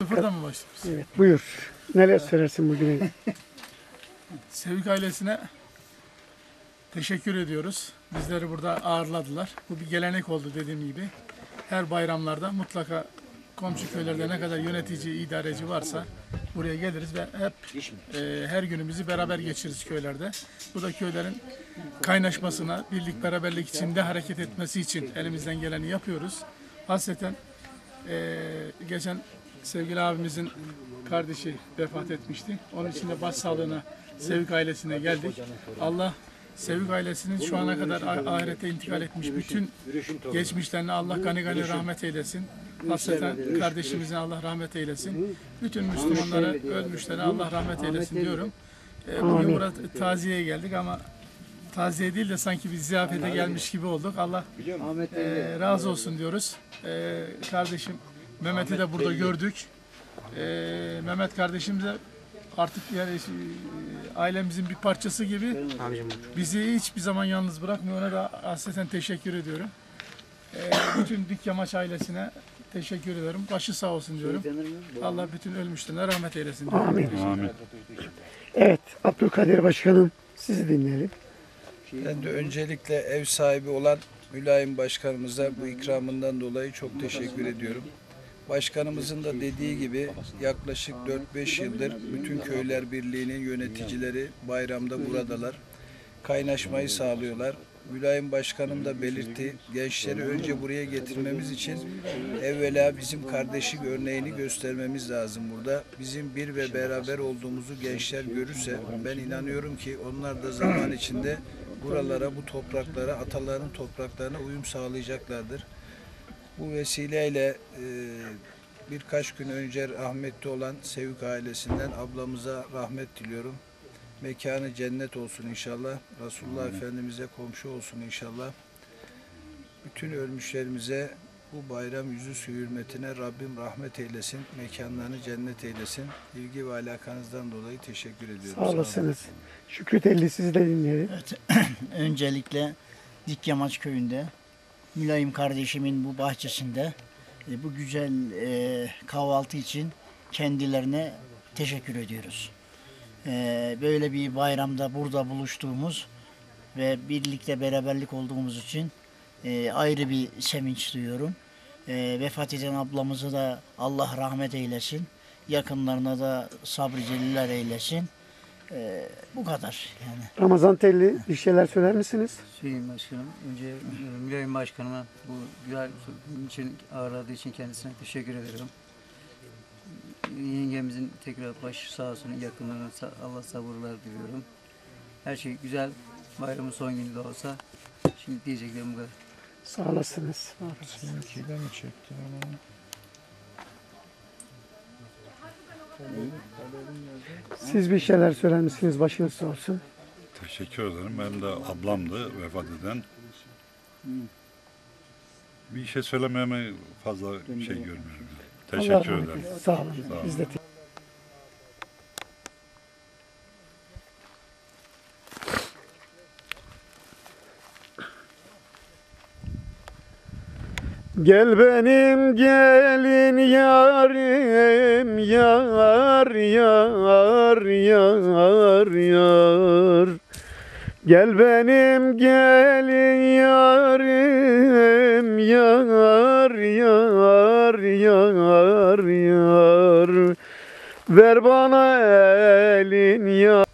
Sıfırdan mı başlıyoruz? Evet, buyur. Neler söylersin bugün? Sevik ailesine teşekkür ediyoruz. Bizleri burada ağırladılar. Bu bir gelenek oldu dediğim gibi. Her bayramlarda mutlaka komşu köylerde ne kadar yönetici, idareci varsa buraya geliriz ve hep e, her günümüzü beraber geçiririz köylerde. Bu da köylerin kaynaşmasına, birlik beraberlik içinde hareket etmesi için elimizden geleni yapıyoruz. Hasreten e, geçen sevgili abimizin kardeşi vefat etmişti. Onun için de başsağlığına Sevik ailesine geldik. Allah Sevik ailesinin şu ana kadar ah- ahirete intikal etmiş bütün geçmişlerine Allah gani gani rahmet eylesin. Hasreten kardeşimizin Allah rahmet eylesin. Bütün Müslümanlara ölmüşlere Allah rahmet eylesin diyorum. E, bugün burada taziyeye geldik ama taziye değil de sanki bir ziyafete gelmiş gibi olduk. Allah e, razı olsun diyoruz. E, kardeşim Mehmet'i de burada gördük. E, Mehmet kardeşimiz de artık yani e, ailemizin bir parçası gibi bizi hiçbir zaman yalnız bırakmıyor. Ona da hasreten teşekkür ediyorum. E, bütün Dikyamaç ailesine teşekkür ediyorum. Başı sağ olsun diyorum. Allah bütün ölmüşlerine rahmet eylesin diyorum. Amin. Evet, Abdülkadir Başkanım sizi dinleyelim. Ben de öncelikle ev sahibi olan Mülayim Başkanımıza bu ikramından dolayı çok teşekkür ediyorum. Başkanımızın da dediği gibi yaklaşık 4-5 yıldır bütün köyler birliğinin yöneticileri bayramda buradalar. Kaynaşmayı sağlıyorlar. Mülayim Başkanım da belirtti. Gençleri önce buraya getirmemiz için evvela bizim kardeşlik örneğini göstermemiz lazım burada. Bizim bir ve beraber olduğumuzu gençler görürse ben inanıyorum ki onlar da zaman içinde buralara, bu topraklara, ataların topraklarına uyum sağlayacaklardır. Bu vesileyle e, birkaç gün önce rahmetli olan Sevik ailesinden ablamıza rahmet diliyorum. Mekanı cennet olsun inşallah. Resulullah Efendimiz'e komşu olsun inşallah. Bütün ölmüşlerimize bu bayram yüzü hürmetine Rabbim rahmet eylesin. Mekanlarını cennet eylesin. İlgi ve alakanızdan dolayı teşekkür ediyorum. Sağ olasınız. Şükrü Telli sizi de dinleyelim. Öncelikle Dikyamaç köyünde Mülayim kardeşimin bu bahçesinde e, bu güzel e, kahvaltı için kendilerine teşekkür ediyoruz. E, böyle bir bayramda burada buluştuğumuz ve birlikte beraberlik olduğumuz için e, ayrı bir sevinç duyuyorum. E, vefat eden ablamızı da Allah rahmet eylesin. Yakınlarına da sabrı celiller eylesin. E, bu kadar yani. Ramazan Telli bir şeyler söyler misiniz? Sayın Başkanım, önce e, Mülayim Başkanıma bu güzel gün için ağırladığı için kendisine teşekkür ederim. Yengemizin tekrar başı sağ olsun, yakınlarına sa- Allah sabırlar diliyorum. Her şey güzel, bayramın son günü de olsa. Şimdi diyeceklerim bu kadar. Sağ olasınız. Siz bir şeyler söyler misiniz? Başınız sağ olsun. Teşekkür ederim. Benim de ablamdı vefat eden. Bir şey söylememe fazla şey görmüyorum. Allah Teşekkür rahmet ederim. Sağ olun. Sağ olun. Biz de Gel benim gelin yarim yar yar yar yar. Gel benim gelin yarim yar yar yar yar. Ver bana elin yar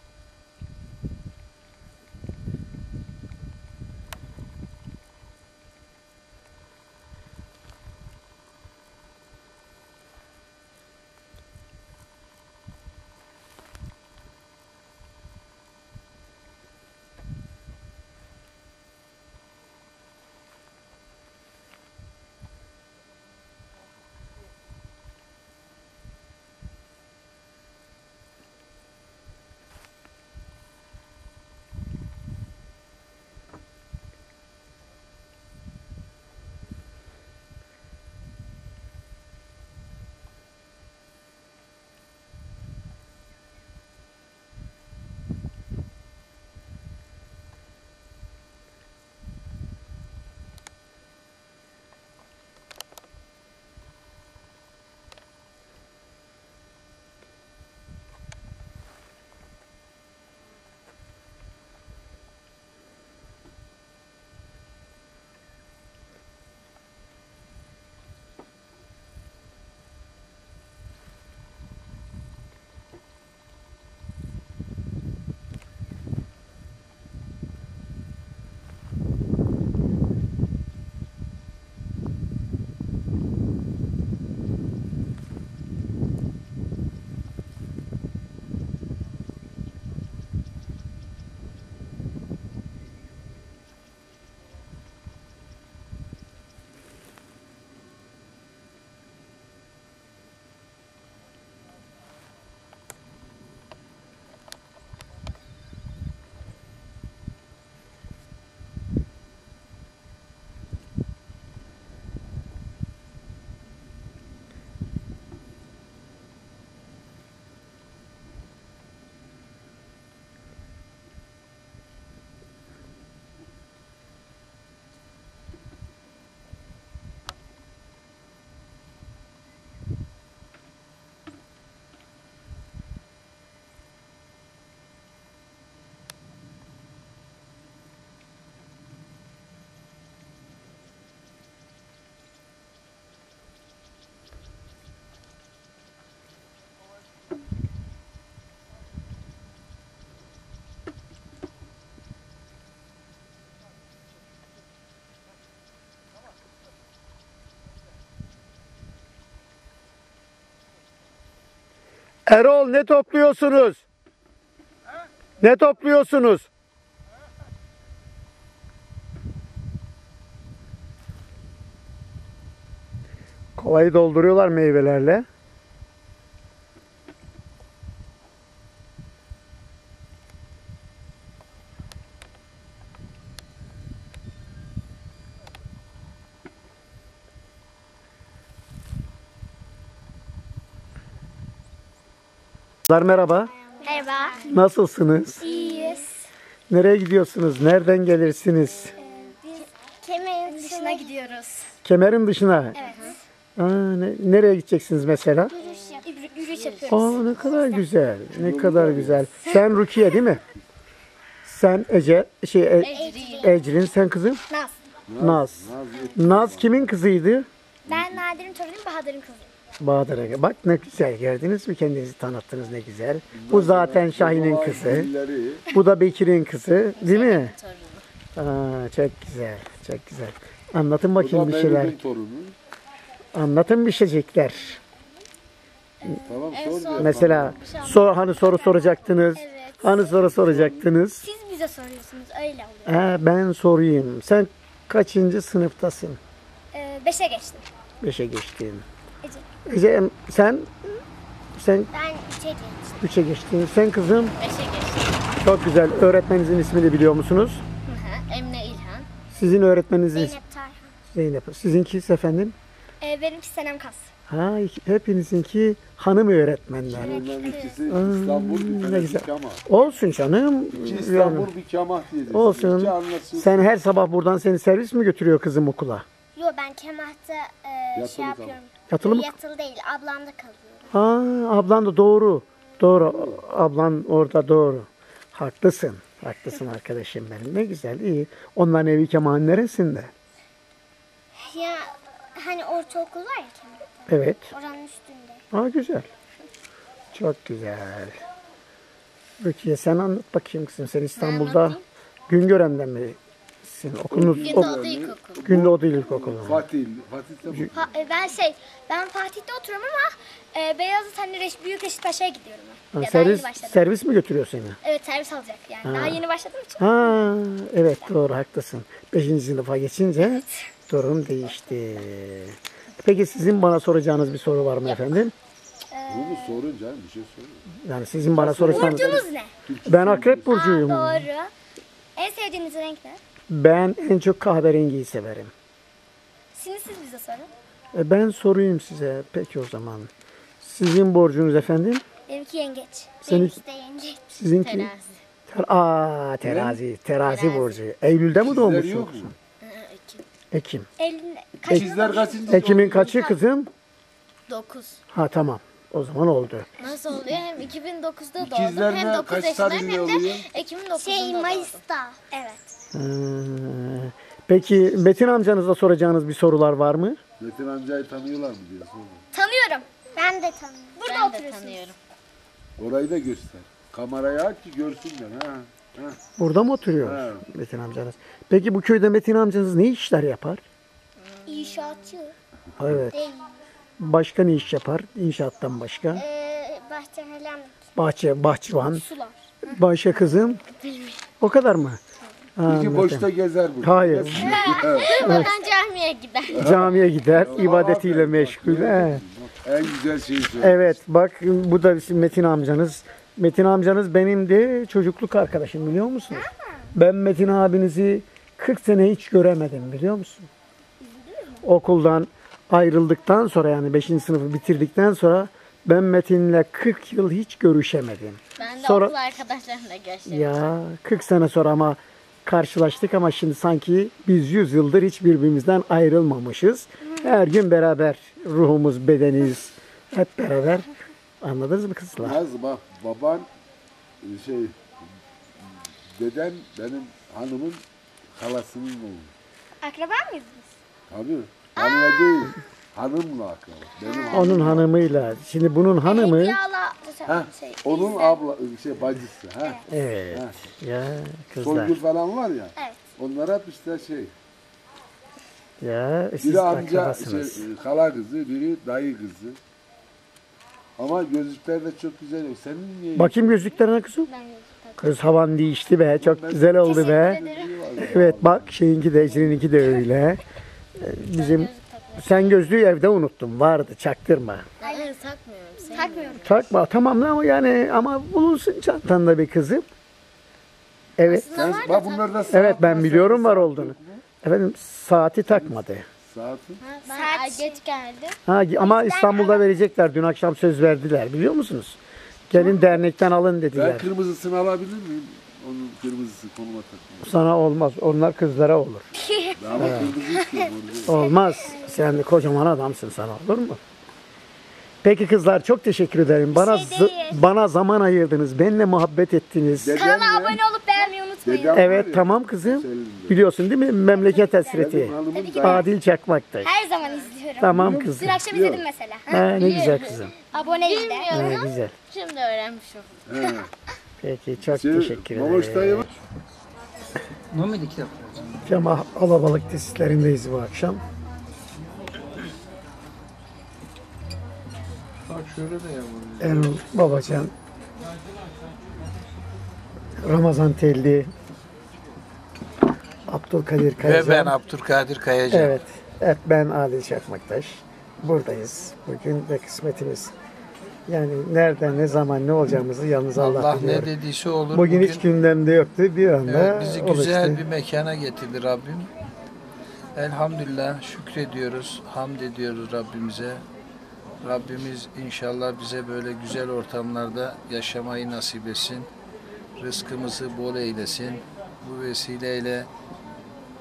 Erol ne topluyorsunuz? Ne topluyorsunuz? Kovayı dolduruyorlar meyvelerle. Merhaba. Merhaba. Nasılsınız? İyiyiz. Nereye gidiyorsunuz? Nereden gelirsiniz? Biz kemerin dışına gidiyoruz. Kemerin dışına. Evet. Aa, ne- nereye gideceksiniz mesela? Yürüyüş, yap yürüyüş yapıyoruz. Aa ne kadar güzel. Ne kadar güzel. Sen Rukiye değil mi? Sen Ece, şey E- Ecrin, sen kızım? Naz. Naz. Naz kimin kızıydı? Ben Nadir'in torunuyum, Bahadır'ın kızıyım. Bahadır'a. Bak ne güzel gördünüz mü kendinizi tanıttınız ne güzel. Bu zaten Şahin'in kızı. Bu da Bekir'in kızı değil mi? Aa, çok güzel. Çok güzel. Anlatın bakayım bir şeyler. Anlatın bir şeycikler. Tamam sor. Mesela sor, hani soru soracaktınız. Evet. Hani soru soracaktınız. Siz bize soruyorsunuz, öyle oluyor. Ha, ben sorayım. Sen kaçıncı sınıftasın? Ee, beşe geçtim. Beşe geçtin. Ece. Sen sen Ben üçe geçtim. üçe geçtin. Sen kızım Beşe geçtim. çok güzel. Öğretmeninizin ismini biliyor musunuz? Hı hı. Emine İlhan. Sizin öğretmeninizin ismi Zeynep Tarhan. Zeynep. Sizinki efendim? Ee, benimki Senem Kas. Ha, hepinizinki hanım öğretmenler. Bunların ikisi İstanbul bir ne güzel. kama. Olsun canım. İki İstanbul bir kama diyeceğiz. olsun. İki anlasın. Sen her sabah buradan seni servis mi götürüyor kızım okula? Yo ben Kemah'ta e, Yatılı şey kal. yapıyorum. Yatılı mı? Yatılı değil, ablamda kalıyorum. Ha, ablan da doğru. Doğru. Ablan orada doğru. Haklısın. Haklısın arkadaşım benim. Ne güzel, iyi. Onların evi Kemal'in neresinde? Ya hani ortaokul var ya Kemah'ta. Evet. Oranın üstünde. Aa güzel. Çok güzel. Rukiye sen anlat bakayım kızım. Sen İstanbul'da Güngören'de misin? Okulunuz ok, Gündoğdu İlkokulu. Gündoğdu İlkokulu. Fatih. Fatih de bu. Ha, e, ben şey, ben Fatih'te oturuyorum ama e, Beyazıt hani Reş, Büyük Reşittaş'a gidiyorum ben. Ha, Ya, daha yeni servis, başladım. servis mi götürüyor seni? Evet servis alacak yani. Daha yeni başladığım için. Ha, evet doğru haklısın. Beşinci sınıfa geçince durum değişti. Peki sizin bana soracağınız bir soru var mı efendim? Bunu sorun canım bir şey sorun. Yani sizin bana soracağınız... Burcunuz ne? Ben akrep burcuyum. Aa, doğru. En sevdiğiniz renk ne? Ben en çok kahverengiyi severim. Şimdi siz bize sorun. E, ben sorayım size. Peki o zaman. Sizin borcunuz efendim? Benimki yengeç. Senin- Benimki de yengeç. Sizinki? Terazi. Ter Aa, terazi. Terazi burcu. Eylül'de mi doğmuşsun? yok mu? Ekim. Elinde kaç Sizler kaçıncı? Ekim'in kaçı kızım? 9. Ha tamam. O zaman oldu. Nasıl oluyor? Hem 2009'da doğdum İkizler hem ne? 9 Kaç yaşındayım tarihinde hem de oluyor? Ekim'in 9'unda Şey doğdum. Mayıs'ta. Evet. Ee, peki Metin amcanızla soracağınız bir sorular var mı? Metin amcayı tanıyorlar mı diye sorun. Tanıyorum. Ben de tanıyorum. Burada Ben de oturuyorsunuz. tanıyorum. Orayı da göster. Kamerayı aç ki görsünler. Ha. ha. Burada mı oturuyor Ha. Metin amcanız? Peki bu köyde Metin amcanız ne işler yapar? İnşaatçı. Evet. Değil. Başka ne iş yapar? İnşaattan başka. Ee, bahçemeler, Bahçe, bahçıvan. sular. Başka kızım. O kadar mı? Anladım. boşta gezer bu. Hayır. Durmadan camiye gider. Camiye gider, ibadetiyle meşgul. He. En güzel şeyi söyle. Evet, bak bu da bizim Metin amcanız. Metin amcanız benim de çocukluk arkadaşım biliyor musunuz? Ben Metin abinizi 40 sene hiç göremedim biliyor musun? Okuldan ayrıldıktan sonra yani 5. sınıfı bitirdikten sonra ben Metin'le 40 yıl hiç görüşemedim. Ben de Sonra- okul arkadaşlarımla görüşüyorum. Ya 40 sene sonra ama karşılaştık ama şimdi sanki biz 100 yıldır hiç birbirimizden ayrılmamışız. Her gün beraber ruhumuz, bedenimiz hep beraber. Anladınız mı kızlar? Naz bak baban şey deden benim hanımın halasının oğlu. Akraba mıyız biz? Tabii. Anne değil. Hanımla akraba. Benim hanım. Onun hanımıyla. Şimdi bunun hanımı Yağla Ha, şey, onun abla şey bacısı. Ha. evet. Ya kızlar. Songül falan var ya. Evet. Onlar hep işte şey. Ya siz Biri amca akrabasınız. şey, hala kızı, biri dayı kızı. Ama gözlükler de çok güzel yok. Senin niye? Bakayım gözlüklerine kızım. Ben. Kız havan değişti be. Çok güzel oldu be. Evet bak şeyinki de Ecrin'inki de öyle. Ee, Bizim sen gözlüğü evde unuttun. Vardı çaktırma. Hayır takmıyorum. Sen Takmıyorum. Takma tamam ama yani ama bulunsun çantanda bir kızım. Evet. Sen, bak bunlarda saat Evet ben var, biliyorum saat var olduğunu. Efendim saati takmadı. Saati. ben Saat geç geldi. Ha, ama İstanbul'da verecekler. Dün akşam söz verdiler biliyor musunuz? Gelin dernekten alın Ben dediler. kırmızısını alabilir miyim? Onun kırmızısı konuma takmıyor. Sana olmaz. Onlar kızlara olur. Ama kırmızı istiyorum onu. Olmaz. Sen de kocaman adamsın sana olur mu? Peki kızlar çok teşekkür ederim. Bana şey değil. bana zaman ayırdınız. Benimle muhabbet ettiniz. Dedem Kanala abone olup beğenmeyi unutmayın. Dedem Evet var ya, tamam kızım. Biliyorsun değil mi? Memleket hasreti. Benim hanımın Tabii ki da Adil Çakmak'ta. Her zaman izliyorum. Tamam Dün kızım. akşam izledim mesela. Ha, ne güzel kızım. Aboneyim de. Ne güzel. Şimdi öğrenmiş oldum. Peki çok Şey, teşekkür Mamoş dayı ederim. var. Muhammed kitap. Cema alabalık tesislerindeyiz bu akşam. Bak şöyle de yavrum. Erol Babacan, Ramazan Telli, Abdülkadir Ve Kayacan. ben Abdülkadir Kayacan. Evet, hep ben Adil Çakmaktaş. Buradayız. Bugün de kısmetimiz. Yani nereden, ne zaman, ne olacağımızı yalnız Allah, Allah biliyor. ne dediyse olur. Bugün, hiç gündemde yoktu. Bir anda Evet, bizi güzel oluştu. bir mekana getirdi Rabbim. Elhamdülillah şükrediyoruz, hamd ediyoruz Rabbimize. Rabbimiz inşallah bize böyle güzel ortamlarda yaşamayı nasip etsin. Rızkımızı bol eylesin. Bu vesileyle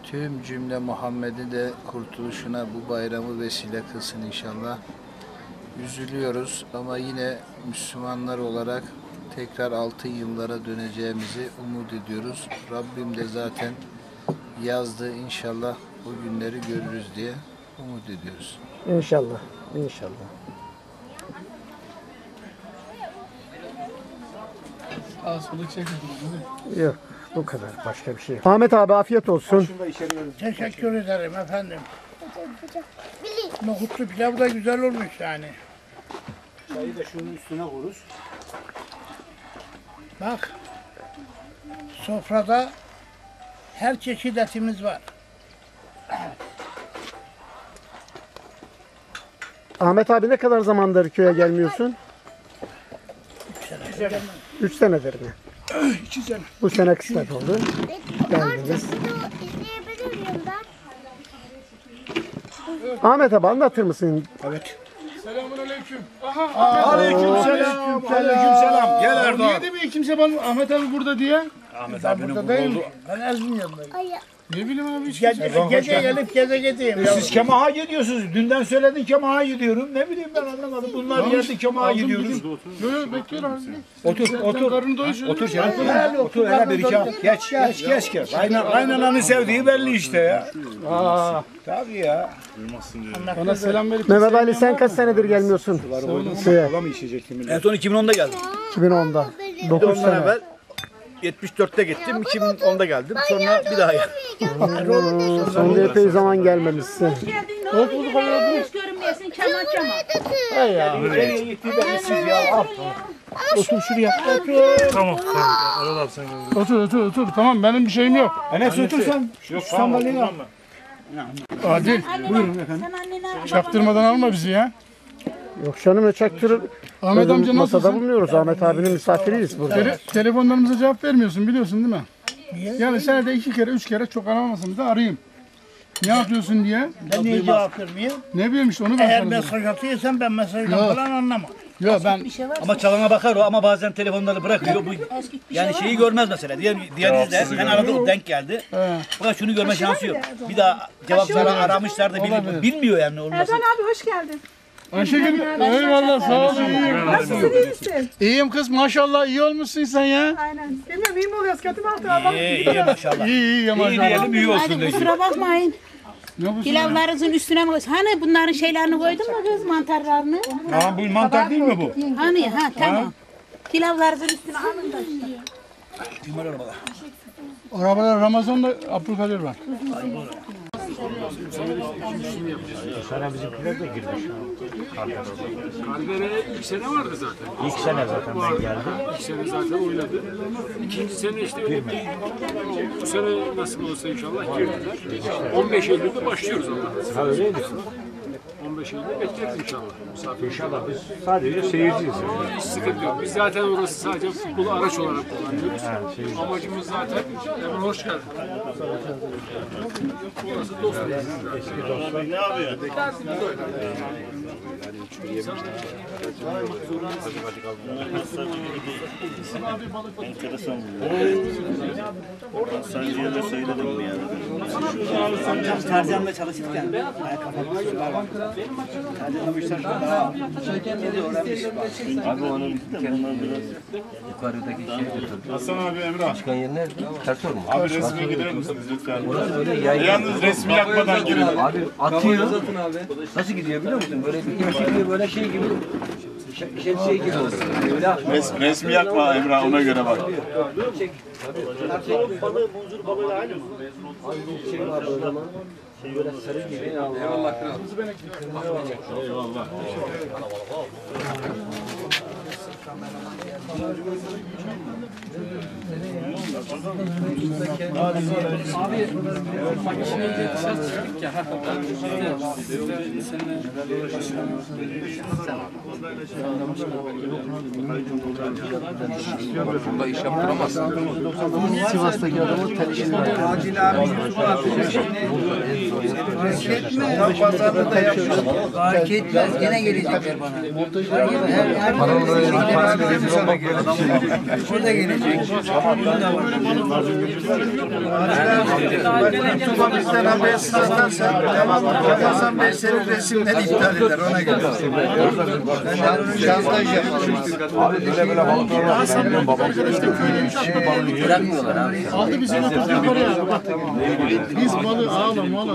tüm cümle Muhammed'i de kurtuluşuna bu bayramı vesile kılsın inşallah. Üzülüyoruz ama yine Müslümanlar olarak tekrar altın yıllara döneceğimizi umut ediyoruz. Rabbim de zaten yazdı inşallah bu günleri görürüz diye umut ediyoruz. İnşallah, inşallah. Sağ çekin. Yok, bu kadar. Başka bir şey yok. Ahmet abi afiyet olsun. Teşekkür ederim efendim. Nohutlu pilav da güzel olmuş yani. Çayı da şunun üstüne vururuz. Bak. Sofrada her çeşit etimiz var. Ahmet abi ne kadar zamandır köye gelmiyorsun? Üç senedir mi? İki sene. Bu sene kısmet oldu. Geldiniz. Ahmet abi anlatır mısın? Selamun aleyküm. Aleykümselam. Aleykümselam. Gel Erdoğan. Niye demiyor kimse bana Ahmet abi burada diye? Ahmet abinin burada değil mi? Ben Erzincan'dayım. Ne bileyim abi hiç Gece, gece gelip geze gideyim. Siz Kemaha gidiyorsunuz. Dünden söyledin Kemaha gidiyorum. Ne bileyim ben anlamadım. Bunlar geldi Kemaha gidiyoruz. Yok yok bekliyorum abi. Otur, otur. Karın doysun. Otur canım. Otur hele bir iki. Geç, geç, geç, geç. Aynen, kaynananı sevdiği belli işte ya. Aa, tabii ya. Bana selam verip Mehmet Ali sen kaç senedir gelmiyorsun? Köye. Kola mı içecektim? En son 2010'da geldim. 2010'da. 9 Ondan sene. evvel 74'te gittim, 2010'da geldim. Sonra bir daha geldim. Sen de epey zaman gelmemişsin. Hiç görünmeyesin kemal kemal. Nereye gitti belirsiz ya. Al. Otur şuraya. Otur otur otur. Tamam benim bir şeyim yok. Enes otur sen. Yok, sandalyeni al. Adil buyurun efendim. Çaktırmadan alma bizi ya. Yok canım ne çaktırır. Ahmet amca Masada nasılsın? bulunuyoruz. Ahmet abinin misafiriyiz burada. Tele- telefonlarımıza cevap vermiyorsun biliyorsun değil mi? Yani senede iki kere üç kere çok aramamasam da arayayım. Ne yapıyorsun diye. Ben niye cevap vermeyeyim? Ne bileyim işte onu ben Eğer sana mesaj atıyorsan ben mesajdan Yok. falan anlamam. Yok ben Ama çalana bakar o ama bazen telefonları bırakıyor. Bu yani şeyi görmez mesela. Diğer diğerinizde ben aradım denk geldi. Fakat şunu görme şansı yok. Bir daha cevapları aramışlar da bilmiyor, bilmiyor yani olması. Erdoğan abi hoş geldin. Ayşegül eyvallah sağ ol iyiyim. Nasılsın iyi misin? İyiyim kız maşallah iyi olmuşsun sen ya. Aynen. Bilmiyorum iyi mi oluyoruz kötü mü artık? İyi iyi maşallah. İyi iyi ya İyi maşallah. diyelim iyi olsun Hadi kusura bakmayın. Ne bu? Pilavlarınızın üstüne mi koydun? Hani bunların şeylerini koydun mu kız mantarlarını? Ha, bu mantar değil mi bu? Hani ha tamam. Pilavlarınızın üstüne alın da. Arabada Ramazan'da Abdülkadir var. Sene bizimkiler de girmiş. Kalbere ilk sene vardı zaten. İlk sene zaten ben geldim. İlk sene zaten oynadı. İkinci sene işte öyle bu sene nasip olursa inşallah girdiler. 15 Eylül'de başlıyoruz ama. Ha öyleydi. 15 Eylül'de bekleriz inşallah. Misafir İnşallah biz sadece seyirciyiz. Hiç sıkıntı yok. Biz zaten orası sadece futbolu araç olarak kullanıyoruz. Amacımız zaten hemen hoş geldin. Orası dost. Eski dostlar. Ne yapıyor? Enteresan Oradan Sancı'ya da söyledim bir. Amcam Tarzan'da çalışırken bayağı kafamı işler daha yeni öğrenmiş. Abi onu bitti de bunlar biraz Yukarıdaki şey götürdü. Hasan abi Emrah. Çıkan yer nerede? Ters mu? Abi resme gider misiniz lütfen? Yalnız resmi yakmadan girin. Abi atıyor. Nasıl gidiyor biliyor musun? Böyle bir çekiyor böyle şey gibi. Şe- Şemsiye gibi oluyor. Öyle Res, resmi yakma Emrah ona göre bak. balığı, munzur balığıyla aynı mı? şey var o zaman. Böyle sarı gibi. Eyvallah kral. Eyvallah. Abi makineye ses çıktık ya. Burada iş yaptıramazsın. Sivas'taki işini var. Adil abi da yapıyor. Fark etmez. Gene gelecekler bana. Her, her, Paranın öyle bir parası Dedim sana gelin. Şurada gelecek. YouTube'a bizden haber satarsan tamam? Ramazan Bey senin resimleri iptal eder ona göre. Şantaj yapıyorum. Abi böyle böyle balıklar var. Ben biliyorum babam. Bırakmıyorlar abi. Aldı bizi götürdü yukarıya abi bak. Biz balığı ağla mağla.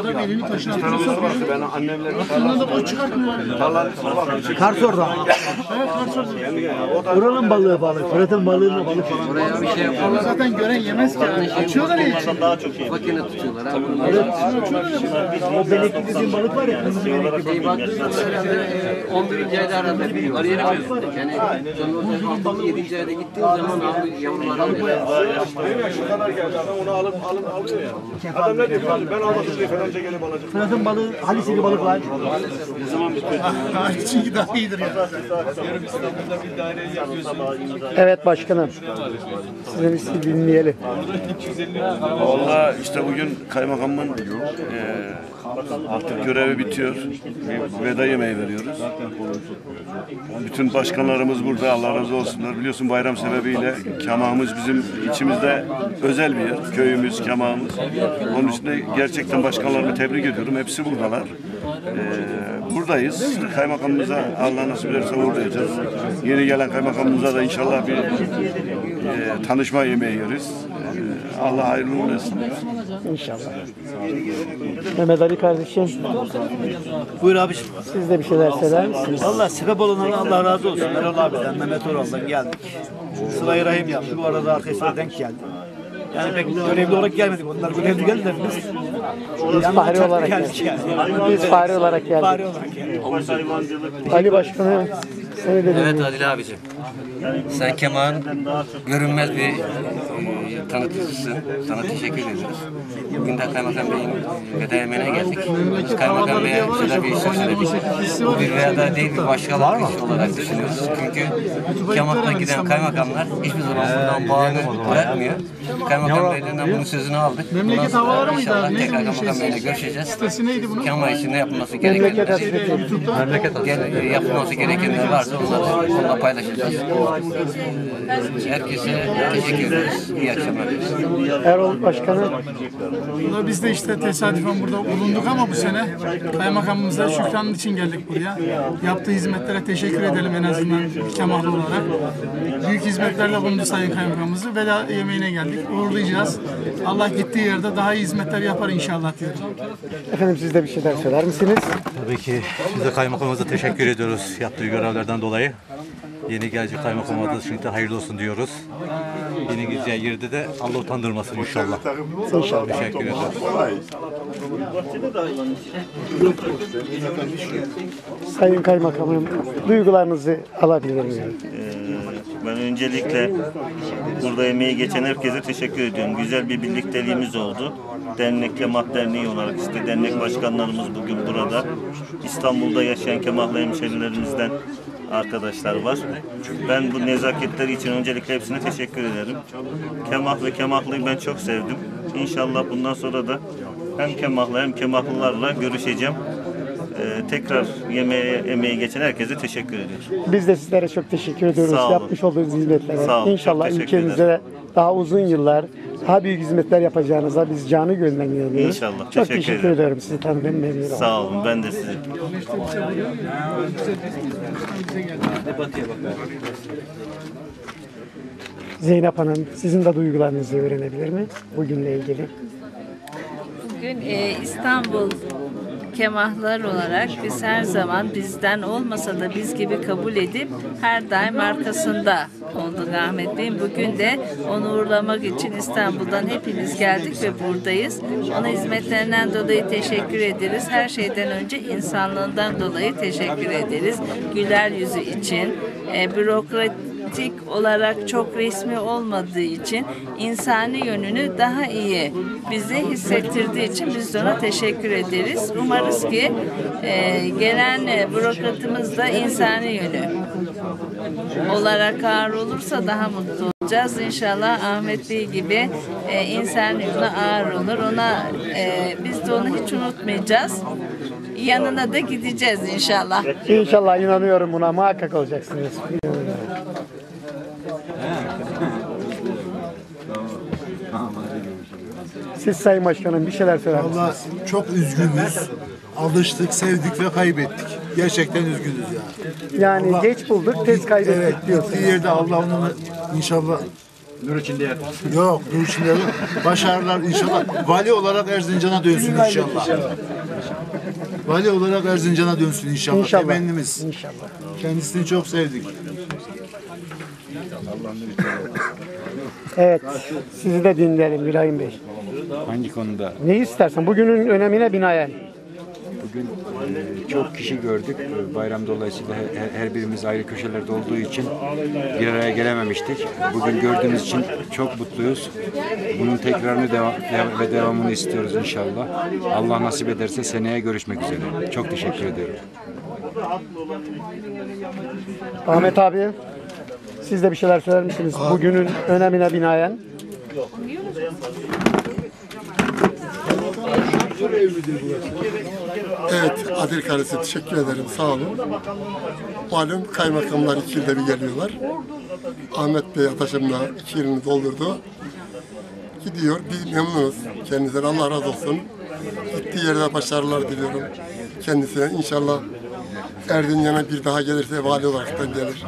Adam elini taşına sokuyor. Ben annemle Aklına da o çıkartmıyor. Kars orada. Buranın balığı balık. Fırat'ın balığının balık falan. Oraya bir şey Onu yapıyorlar. zaten gören yemez ki abi. Açıyorlar ya içi. Daha çok iyi. Makine tutuyorlar abi. O benekli dediğin balık var ya. Kırmızı benekli. Şey baktığımız herhalde 11. ayda herhalde büyüyorlar. Yeni mi? Yani sonra 6. 7. ayda gittiğim zaman abi yavrular alıyor. Şu kadar geldi adam onu alıp alıp alıyor ya. Adam ne diyor? Ben almadım diye falan gelip alacak. Fırat'ın balığı Halis'teki balık var. Çünkü daha iyidir ya. Evet başkanım. Size bir şey dinleyelim. Valla işte bugün kaymakamın eee, artık görevi bitiyor. Bir veda yemeği veriyoruz. Bütün başkanlarımız burada Allah razı olsunlar. Biliyorsun bayram sebebiyle Kamağımız bizim içimizde özel bir yer. Köyümüz, Kamağımız. Onun için de gerçekten başkanlarımı tebrik ediyorum. Hepsi buradalar. Eee, buradayız. Kaymakamımıza Allah nasip ederse uğurlayacağız. Yeni gelen kaymakamımıza da inşallah bir eee, tanışma yemeği yeriz. Eee, Allah hayırlı uğurlu İnşallah. Mehmet Ali kardeşim. Buyur abiciğim. Siz de bir şeyler söyler misiniz? Valla sebep olanlara Allah razı olsun. Erol abiden, Mehmet Oral'dan geldik. Sıla-i Rahim yaptık. Bu arada arkadaşlar denk geldi. Yani pek görevli olarak gelmedik. Onlar görevli geldiler. Biz, Biz Yalnız fahri olarak geldik geldik. yani. Biz fahri olarak Fahri geldik. olarak geldik. Ali Başkanım seni de Evet. Adil abicim. Sen Kemal'ın görünmez bir e, tanıtıcısın. Sana teşekkür ediyoruz. Bugün de Kaymakam Bey'in veda yemeğine geldik. Biz Kaymakam Bey'e şöyle bir söz söyledik. Bu bir veda değil bir başkalık iş olarak düşünüyoruz. Çünkü Kemal'dan giden kaymakamlar hiçbir zaman buradan bağını bırakmıyor. Kaymakam Bey'den bunun sözünü aldık. Memleket havaları mıydı inşallah tekrar Kaymakam Bey'le görüşeceğiz. Sitesi neydi bunun? Kemal için ne yapılması Memleket gerekenler, gel, yapılması gerekenler varsa onları onunla paylaşacağız. Herkese teşekkür ederiz. İyi akşamlar. Erol Başkanım Valla Biz de işte tesadüfen burada bulunduk ama bu sene kaymakamımıza şükranın için geldik buraya. Yaptığı hizmetlere teşekkür edelim en azından Kemal'lı olarak. Büyük hizmetlerle bulundu Sayın Kaymakamımızı. Veda yemeğine geldik. Uğurlayacağız. Allah gittiği yerde daha iyi hizmetler yapar inşallah diyorum. efendim siz de bir şeyler söyler misiniz? Tabii ki biz de kaymakamımıza teşekkür ediyoruz yaptığı görevlerden dolayı. Yeni gelecek kaymakamımıza da şimdi hayırlı olsun diyoruz. Yeni gideceği yerde de Allah utandırmasın inşallah. İnşallah. Teşekkür ederim. Sayın Kaymakamım duygularınızı alabilir miyim? Ee, Ben öncelikle burada emeği geçen herkese teşekkür ediyorum. Güzel bir birlikteliğimiz oldu. Dernek Kemah Derneği olarak işte dernek başkanlarımız bugün burada. İstanbul'da yaşayan Kemahlı hemşerilerimizden arkadaşlar var. Ben bu nezaketleri için öncelikle hepsine teşekkür ederim. Kemah ve Kemahlı'yı ben çok sevdim. İnşallah bundan sonra da hem Kemahlı hem Kemahlılarla görüşeceğim. Ee, tekrar yemeğe, emeği geçen herkese teşekkür ediyorum. Biz de sizlere çok teşekkür ediyoruz Sağ olun. yapmış olduğunuz hizmetlere. Sağ olun, İnşallah çok teşekkür ülkemize daha uzun yıllar daha büyük hizmetler yapacağınıza biz canı gönülden inanıyoruz. İnşallah, Çok teşekkür teşekkür, ederim. ederim sizi tanıdığım memnun oldum. Sağ olun, ben de size. Zeynep Hanım sizin de duygularınızı öğrenebilir mi bugünle ilgili? Bugün e, İstanbul kemahlar olarak biz her zaman bizden olmasa da biz gibi kabul edip her daim arkasında olduk Ahmet Bey'in. Bugün de onu uğurlamak için İstanbul'dan hepimiz geldik ve buradayız. Ona hizmetlerinden dolayı teşekkür ederiz. Her şeyden önce insanlığından dolayı teşekkür ederiz. Güler yüzü için, e, bürokrat politik olarak çok resmi olmadığı için insani yönünü daha iyi bize hissettirdiği için biz ona teşekkür ederiz. Umarız ki e, gelen e, bürokratımız da insani yönü olarak ağır olursa daha mutlu olacağız. İnşallah Ahmet Bey gibi e, insan yönü ağır olur. Ona e, biz de onu hiç unutmayacağız. Yanına da gideceğiz inşallah. İnşallah inanıyorum buna muhakkak olacaksınız. Siz Sayın Başkanım bir şeyler söyler misiniz? Valla çok üzgünüz. Alıştık, sevdik ve kaybettik. Gerçekten üzgünüz ya. Yani geç bulduk, tez kaybettik evet, diyorsunuz. Gittiği yerde Allah onu inşallah Nur içinde yatar. Yok, nur içinde yok. Başarılar inşallah. Vali olarak Erzincan'a dönsün inşallah. Vali olarak Erzincan'a dönsün inşallah. İnşallah. Temennimiz. İnşallah. Kendisini çok sevdik. Evet, sizi de dinleyelim Gülayim Bey. Hangi konuda? Ne istersen, bugünün önemine binaen. Bugün e, çok kişi gördük. E, Bayram dolayısıyla her, her birimiz ayrı köşelerde olduğu için bir araya gelememiştik. Bugün gördüğümüz için çok mutluyuz. Bunun tekrarını devam, ve devamını istiyoruz inşallah. Allah nasip ederse seneye görüşmek üzere. Çok teşekkür ederim. Ahmet abi, siz de bir şeyler söyler misiniz? Bugünün önemine binaen. Evet, Adil Karesi teşekkür ederim. Sağ olun. Malum kaymakamlar iki yılda bir geliyorlar. Ahmet Bey ataşımla iki yılını doldurdu. Gidiyor. Biz memnunuz. Kendisinden Allah razı olsun. Gittiği yerde başarılar diliyorum kendisine. İnşallah Erzincan'a bir daha gelirse vali olaraktan gelir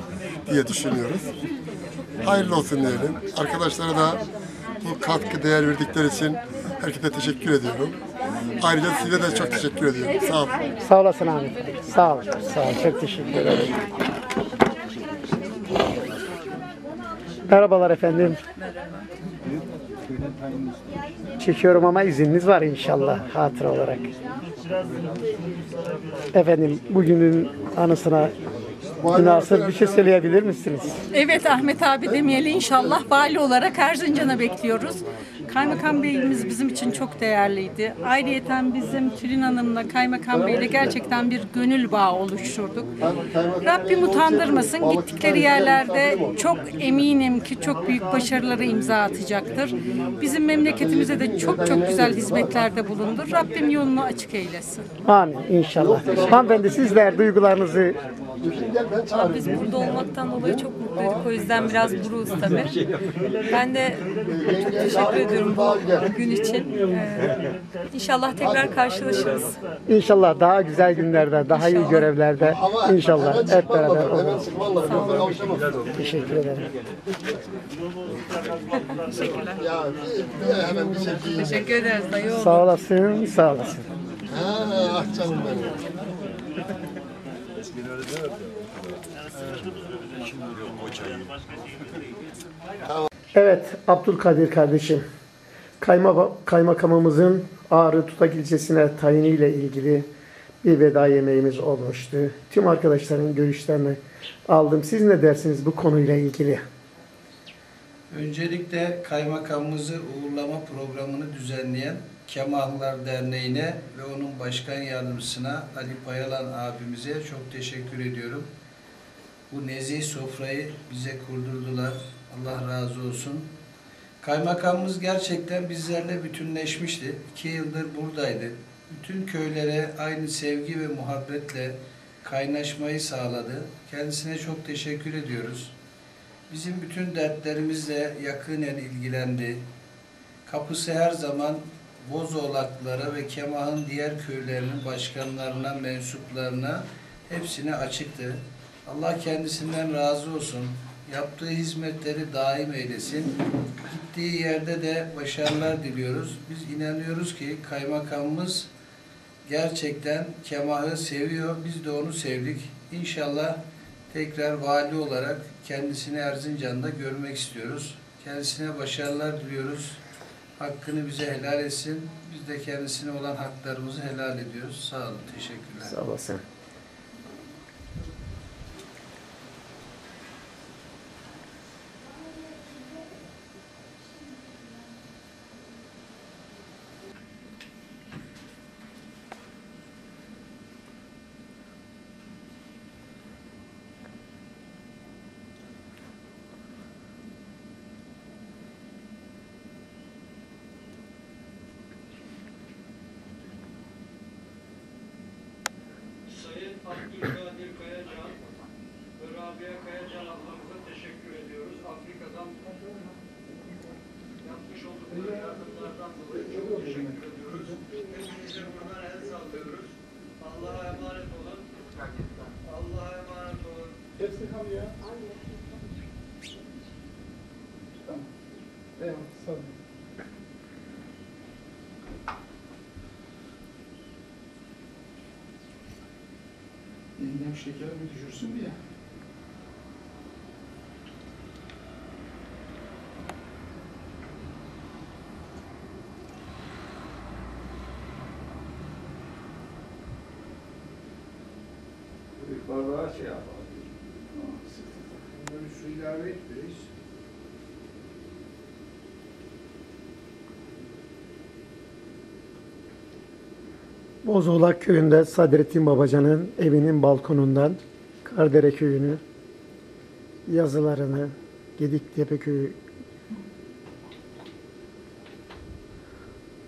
diye düşünüyoruz. Hayırlı olsun diyelim. Arkadaşlara da bu katkı değer verdikleri için herkese teşekkür ediyorum. Ayrıca size de çok teşekkür ediyorum. Sağ olun. Sağ olasın Bey. Sağ ol. Sağ ol. Çok teşekkür ederim. Merhabalar efendim. Çekiyorum ama izniniz var inşallah hatıra olarak. Efendim bugünün anısına münasır bir şey söyleyebilir misiniz? Evet Ahmet abi demeyeli inşallah vali olarak Erzincan'a bekliyoruz. Kaymakam Beyimiz bizim için çok değerliydi. Ayrıyeten bizim Tülin Hanım'la Kaymakam Bey'le gerçekten bir gönül bağı oluşturduk. Rabbim utandırmasın. Gittikleri yerlerde çok eminim ki çok büyük başarılara imza atacaktır. Bizim memleketimize de çok çok güzel hizmetlerde bulundu. Rabbim yolunu açık eylesin. Amin inşallah. Hanımefendi sizler duygularınızı Abi biz burada olmaktan dolayı çok mutluyduk. O yüzden biraz buruz tabii. Ben de çok teşekkür ediyorum bu gün için. Ee, inşallah tekrar karşılaşırız. İnşallah daha güzel günlerde, daha iyi görevlerde inşallah hep beraber oluruz. Teşekkür ederim. Teşekkürler. Teşekkür ederiz dayı oğlu. Sağ olasın, sağ olasın. Ah canım benim. Evet, Abdülkadir kardeşim. Kayma, kaymakamımızın Ağrı Tutak ilçesine tayiniyle ilgili bir veda yemeğimiz olmuştu. Tüm arkadaşların görüşlerini aldım. Siz ne dersiniz bu konuyla ilgili? Öncelikle kaymakamımızı uğurlama programını düzenleyen Kemahlılar Derneği'ne ve onun başkan yardımcısına Ali Payalan abimize çok teşekkür ediyorum. Bu nezih sofrayı bize kurdurdular. Allah razı olsun. Kaymakamımız gerçekten bizlerle bütünleşmişti. İki yıldır buradaydı. Bütün köylere aynı sevgi ve muhabbetle kaynaşmayı sağladı. Kendisine çok teşekkür ediyoruz. Bizim bütün dertlerimizle yakinen ilgilendi. Kapısı her zaman Bozoğlaklılara ve Kemah'ın diğer köylerinin başkanlarına, mensuplarına hepsine açıktı. Allah kendisinden razı olsun. Yaptığı hizmetleri daim eylesin. Gittiği yerde de başarılar diliyoruz. Biz inanıyoruz ki kaymakamımız gerçekten Kemah'ı seviyor. Biz de onu sevdik. İnşallah tekrar vali olarak kendisini Erzincan'da görmek istiyoruz. Kendisine başarılar diliyoruz. Hakkını bize helal etsin. Biz de kendisine olan haklarımızı helal ediyoruz. Sağ olun. Teşekkürler. Sağ olasın. Yengem şekerimi düşürsün diye. Bir bardağa şey yapalım. Böyle su ilave etmeyiz. Bozoğlak köyünde Sadrettin Babacan'ın evinin balkonundan Kardere köyünü yazılarını Gediktepe köyü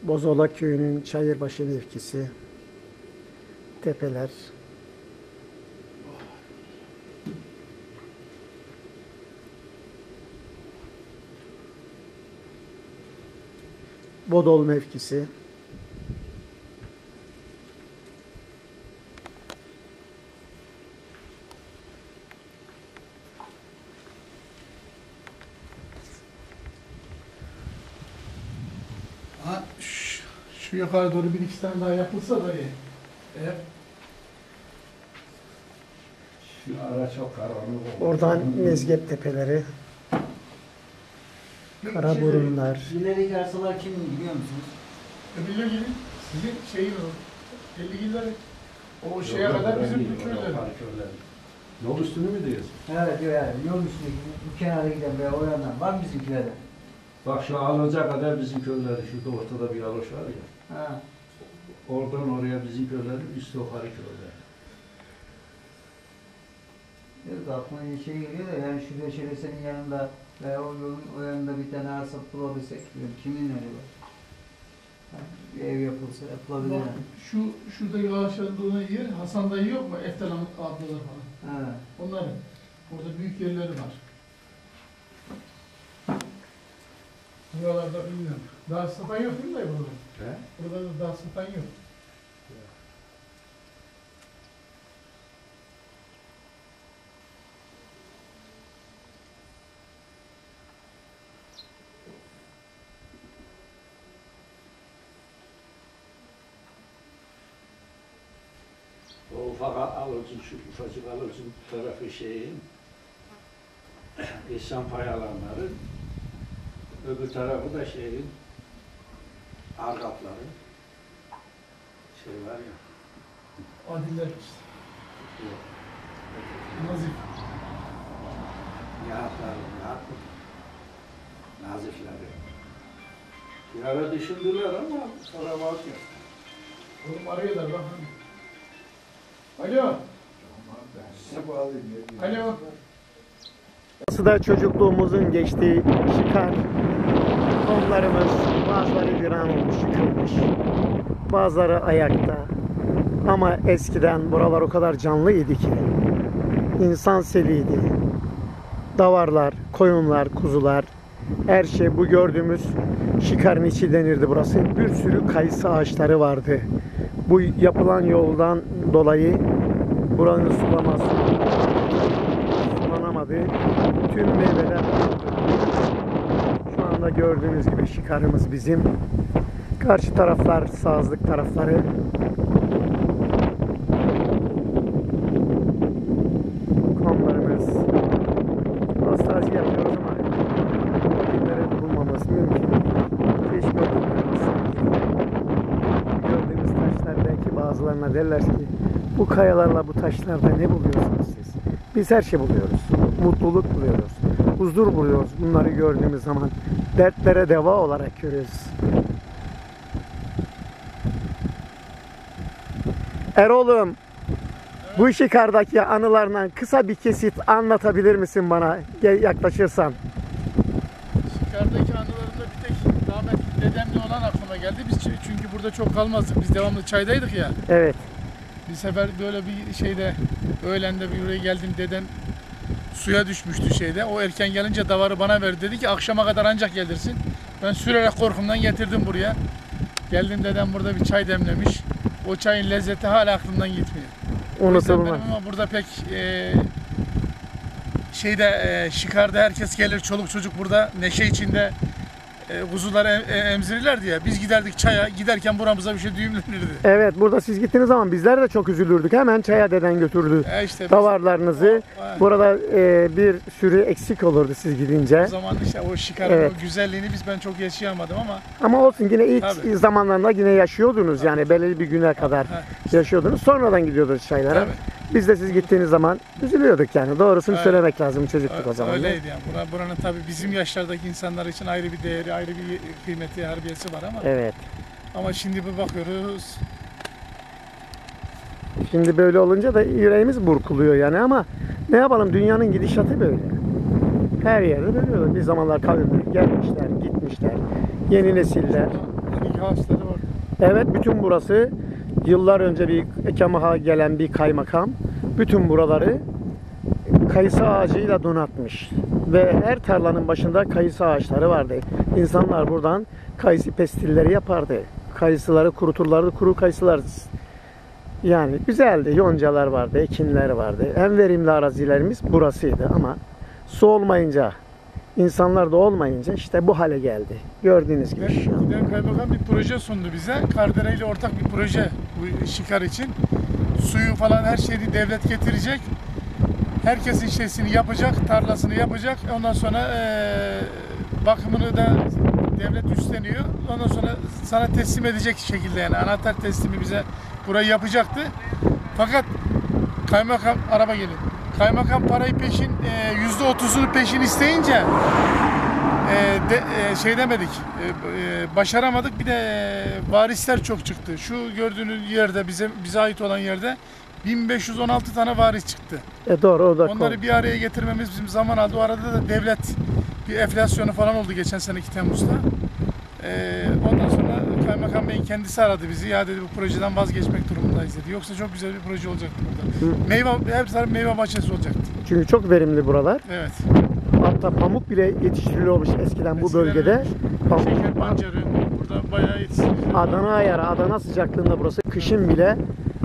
Bozoğlak köyünün Çayırbaşı mevkisi tepeler. Bodol mevkisi Ha, şu, şu yukarı doğru bir iki tane daha yapılsa da iyi. Eğer Şu ara çok karanlık oldu. Oradan Mezgep tepeleri, Karaburunlar, İlerideki arsalar kimin biliyor musunuz? öbürler gibi sizin şeyin o. 50 yıllar o şeye kadar bizim bu köyler. Yol üstünü mü diyorsun? Evet, yani yol üstündeki bu kenara giden veya o yandan var mı bizimkilerde? Bak şu alınca kadar bizim köyleri şurada ortada bir yaloş var ya. Ha. Oradan oraya bizim köylerin üstü yukarı köyler. Yok aklıma şey geliyor da yani şurada şöyle senin yanında veya o yolun o yanında bir tane arsa bulabilsek diyorum. Kimin acaba? Bir ev yapılsa yapılabilir Bak, yani. şu şurada yağışlandığına yer Hasan dayı yok mu? Eftelam adlılar falan. Ha. Onların. Orada büyük yerleri var. Buralarda bilmiyorum. Daha satan yok değil mi burada? He? Burada da daha satan yok. O ufak alırsın, şu ufacık alırsın bu tarafı şeyin. İhsan pay alanları. Öbür tarafı da şeyin arkapları. Şey var ya. Adiller. Nazif. Nihatlar, Nihat. Nazifleri. Bir ara düşündüler ama sonra vazgeçtiler. Oğlum arıyorlar bak. Alo. Alo. Burası da çocukluğumuzun geçtiği şikar. Onlarımız bazıları viran olmuş, yıkılmış. Bazıları ayakta. Ama eskiden buralar o kadar canlıydı ki. İnsan seliydi. Davarlar, koyunlar, kuzular. Her şey bu gördüğümüz şikarın içi denirdi burası. Bir sürü kayısı ağaçları vardı. Bu yapılan yoldan dolayı buranın sulaması sulanamadı. Tüm meyveler anda gördüğünüz gibi şikarımız bizim. Karşı taraflar sazlık tarafları. Komlarımız. Nostalji yapıyoruz ama bugünleri bulmamız mümkün. Keşke o günler olsaydı. Gördüğümüz taşlar belki bazılarına derler ki bu kayalarla bu taşlarda ne buluyorsunuz siz? Biz her şey buluyoruz. Mutluluk buluyoruz. Huzur buluyoruz. Bunları gördüğümüz zaman dertlere deva olarak görüyoruz. Erol'um bu şikardaki anılarından kısa bir kesit anlatabilir misin bana yaklaşırsan? Şikardaki anılarımda bir tek rahmetli dedemle olan aklıma geldi. Biz çü- çünkü burada çok kalmazdık. Biz devamlı çaydaydık ya. Evet. Bir sefer böyle bir şeyde öğlende bir buraya geldim dedem suya düşmüştü şeyde. O erken gelince davarı bana verdi. Dedi ki akşama kadar ancak gelirsin. Ben sürerek korkumdan getirdim buraya. Geldim dedem burada bir çay demlemiş. O çayın lezzeti hala aklımdan gitmiyor. Unutulmaz. ama burada pek e, şeyde e, şikarda herkes gelir çoluk çocuk burada neşe içinde e, kuzuları em, e, emzirirlerdi ya. Biz giderdik çaya giderken buramıza bir şey düğümlenirdi. Evet burada siz gittiğiniz zaman bizler de çok üzülürdük. Hemen çaya deden götürdü E işte biz- davarlarınızı. Ha. Burada e, bir sürü eksik olurdu siz gidince. O zaman işte o şikarın Evet. o güzelliğini biz ben çok yaşayamadım ama Ama olsun yine ilk Tabii. zamanlarında yine yaşıyordunuz yani belirli bir güne kadar yaşıyordunuz. Sonradan gidiyordunuz çaylara. Tabii. Biz de siz gittiğiniz zaman üzülüyorduk yani. Doğrusunu Öyle. söylemek lazım çocukluk o zaman. öyleydi yani. Bura- buranın tabii bizim yaşlardaki insanlar için ayrı bir değeri, ayrı bir kıymeti, harbiyesi var ama Evet. ama şimdi bir bakıyoruz Şimdi böyle olunca da yüreğimiz burkuluyor yani ama ne yapalım dünyanın gidişatı böyle. Her yerde böyle. Bir zamanlar kavimler gelmişler, gitmişler. Yeni nesiller. nikah ağaçları var. Evet bütün burası yıllar önce bir Ekemaha gelen bir kaymakam bütün buraları kayısı ağacıyla donatmış. Ve her tarlanın başında kayısı ağaçları vardı. İnsanlar buradan kayısı pestilleri yapardı. Kayısıları kuruturlardı, kuru kayısılar. Yani güzeldi. Yoncalar vardı, ekinler vardı. En verimli arazilerimiz burasıydı ama su olmayınca, insanlar da olmayınca işte bu hale geldi. Gördüğünüz gibi. Giden kaymakam bir proje sundu bize. Kardere ile ortak bir proje bu şikar için. Suyu falan her şeyi devlet getirecek. Herkesin şeysini yapacak, tarlasını yapacak. Ondan sonra eee, bakımını da devlet üstleniyor. Ondan sonra sana teslim edecek şekilde yani anahtar teslimi bize burayı yapacaktı. Fakat kaymakam araba geliyor. Kaymakam parayı peşin eee, yüzde otuzunu peşin isteyince e, de, e, şey demedik, e, e, başaramadık. Bir de e, varisler çok çıktı. Şu gördüğünüz yerde, bize bize ait olan yerde 1516 tane varis çıktı. E doğru o da Onları bir araya getirmemiz bizim zaman aldı. O arada da devlet bir enflasyonu falan oldu geçen seneki Temmuz'da. E, ondan sonra Kaymakam Bey'in kendisi aradı bizi. Ya dedi bu projeden vazgeçmek durumundayız dedi. Yoksa çok güzel bir proje olacaktı burada. Meyve, her taraf meyve bahçesi olacaktı. Çünkü çok verimli buralar. Evet. Hatta pamuk bile yetiştiriliyormuş eskiden bu bölgede. Pamuk, Şeker pancarı burada bayağı yetiştirici. Adana ayarı, Adana sıcaklığında burası kışın bile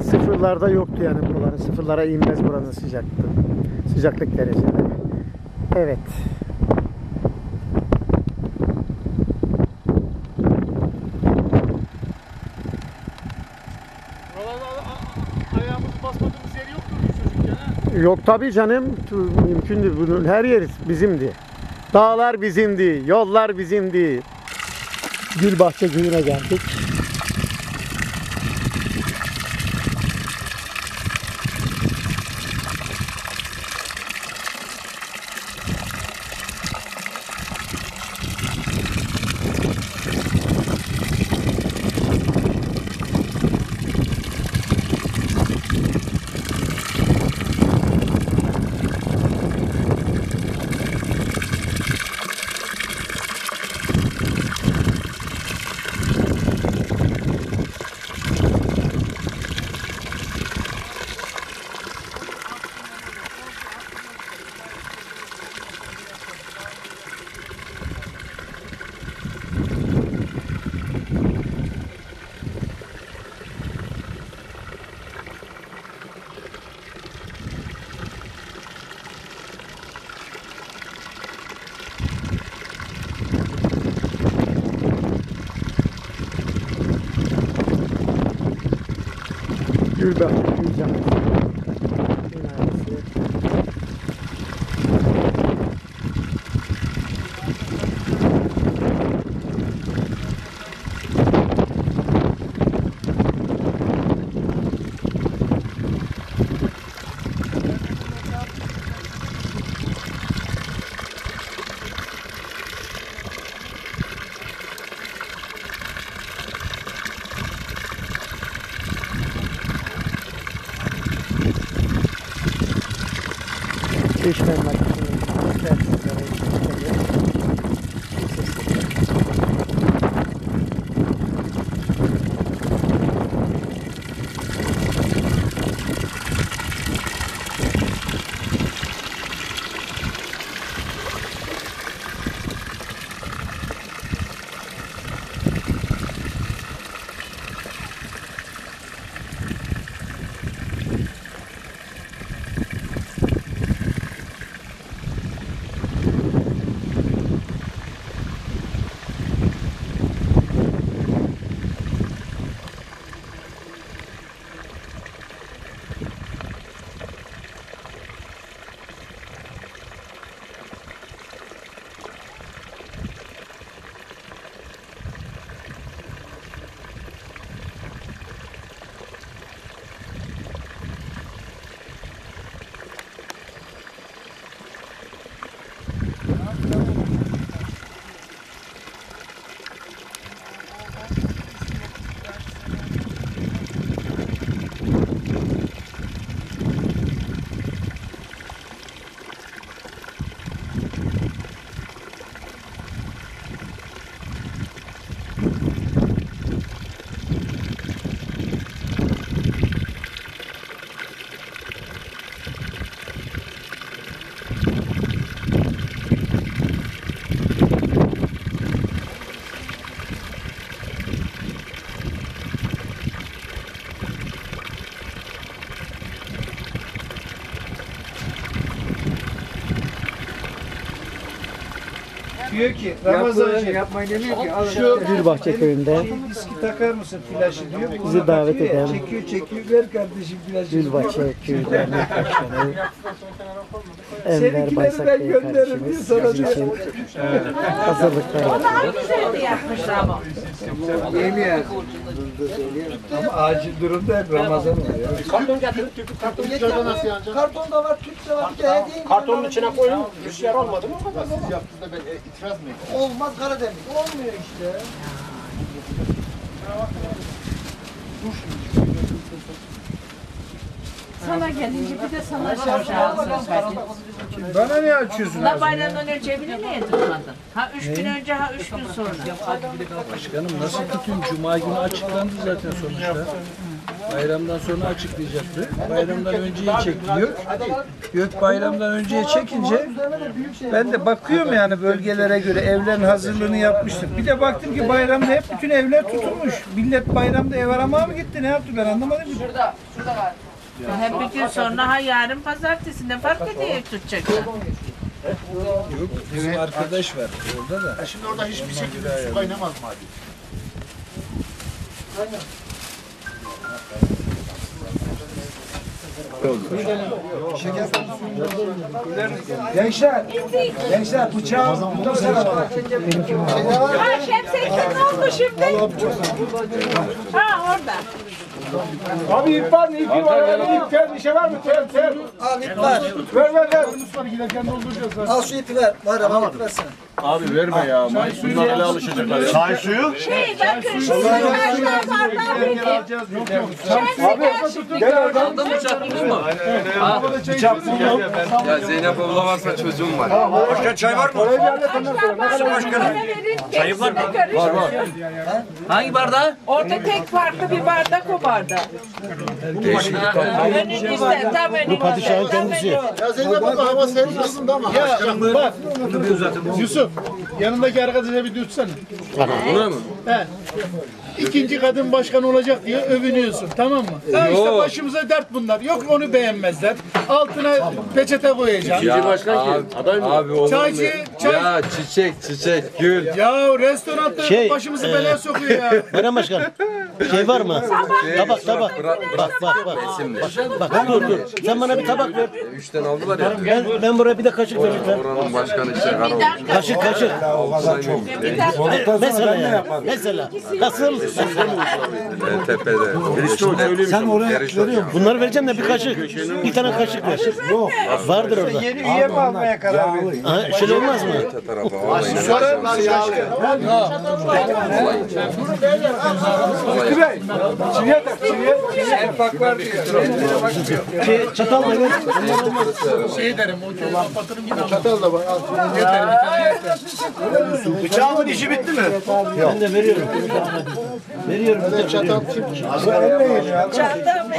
sıfırlarda yoktu yani buraların. Sıfırlara inmez buranın sıcaklığı. Sıcaklık dereceleri. Evet. Buralarda a- a- ayağımızı basmadığımız yer yoktur biz çocukken ha. Yok tabii canım. Mümkündür. Bunun her yeri bizimdi. Dağlar bizimdi, yollar bizimdi. Gülbahçe köyüne geldik. fish like, you Diyor ki Ramazan yapmayın demiyor ki. Şu Gülbahçe köyünde diski takar mısın flaşı diyor. Bizi Ona davet takıyor ya, eden Çekiyor çekiyor ver kardeşim flaşı. Gülbahçe Köyü Dernek Başkanı Enver Seninkileri Baysak ben Bey gönderirim diye kardeşimiz sana bizim için hazırlıklar yapıyor. Yemeğe. Ama acil durumda hep Ramazan oluyor. Karton getirip tüpü karton nasıl yanacak? Karton da var, tüp de var, bir de hediye. Kartonun içine koyun, rüzgar olmadı mı? Siz yaptığınızda itiraz mı Olmaz Karadeniz. Olmuyor işte. Sana gelince bir de sana şarkı Bana ne açıyorsun? La bayramdan önce bile niye tutmadın? Ha üç gün önce ha üç gün sonra. Başkanım nasıl tutayım? Cuma günü açıklandı zaten sonuçta. Bayramdan sonra açıklayacaktı. Bayramdan önceye çekti Gök. Gök bayramdan önceye çekince ben de bakıyorum yani bölgelere göre evlerin hazırlığını yapmıştım. Bir de baktım ki bayramda hep bütün evler tutulmuş. Millet bayramda ev aramaya mı gitti? Ne yaptı ben anlamadım. Şurada, şurada var. Hem bir gün sonra ha yarın pazartesi ne fark ediyor ev tutacaklar. Yok bizim arkadaş var orada da. Şimdi orada hiçbir şekilde su kaynamaz mı abi? Gençler, gençler bıçağı tutursana bana. Ha Şemsettin ne oldu şimdi? Ha orada. Abi ip var mı? İp var. Yani ip tel bir şey var mı? Tel tel. Al ip var. Ver ver ver. Al şu ipi ver. Var ama ip versene. Abi verme ya. Bunlar ele alışacaklar. ya. Çay suyu. Şey bakın şu arkadaşlar bardağı vereyim. Şemsettin Gel oradan. Aldın mı çattınız mı? Ya Zeynep abla varsa çocuğum var. Başkan çay var mı? Başkanım? Çayı var mı? Var var. Hangi bardağı? Orada tek farklı bir bardak o bardak. Önünüzde tam önünüzde. Bu padişahın kendisi. Ya Zeynep abla hava senin aslında ama. Ya bak Yusuf yanındaki arkadaşa bir dürtsene. Buna mı? He. İkinci kadın başkan olacak diye övünüyorsun tamam mı? Ha işte başımıza dert bunlar. Yok onu beğenmezler. Altına peçete koyacağım. İkinci başkan kim? Aday mı? Abi olur Çaycı, çay. Ya çiçek çiçek gül. Ya restoranda Şey, başımızı belaya sokuyor ya. Bayram Başkan. Şey var mı? Tabak tabak. Bak bak bak. Bak dur dur. Sen bana bir tabak ver. Üçten aldılar ya. Ben, ben buraya bir de kaçık ver lütfen. Oranın başkanı işte olmuş. Kaşık kaşık. Saymıyorum. Mesela yani. Mesela. Nasıl? Ben tepede. Sen oraya veriyor musun? Bunları vereceğim de bir kaşık. Bir tane kaşık ver. Yok. Vardır orada. Yeni üye mi almaya karar verdin? Ha, şöyle olmaz mı? Sonra Lütfü Bey, çiviye tak, çiviye. Enfak var diyor. Çatal da ver. Şey derim kapatırım yine. Çatal da var. al. Yeter bir tane yeter. Bıçağımın işi bitti mi? Ben de veriyorum. Veriyorum. Çatal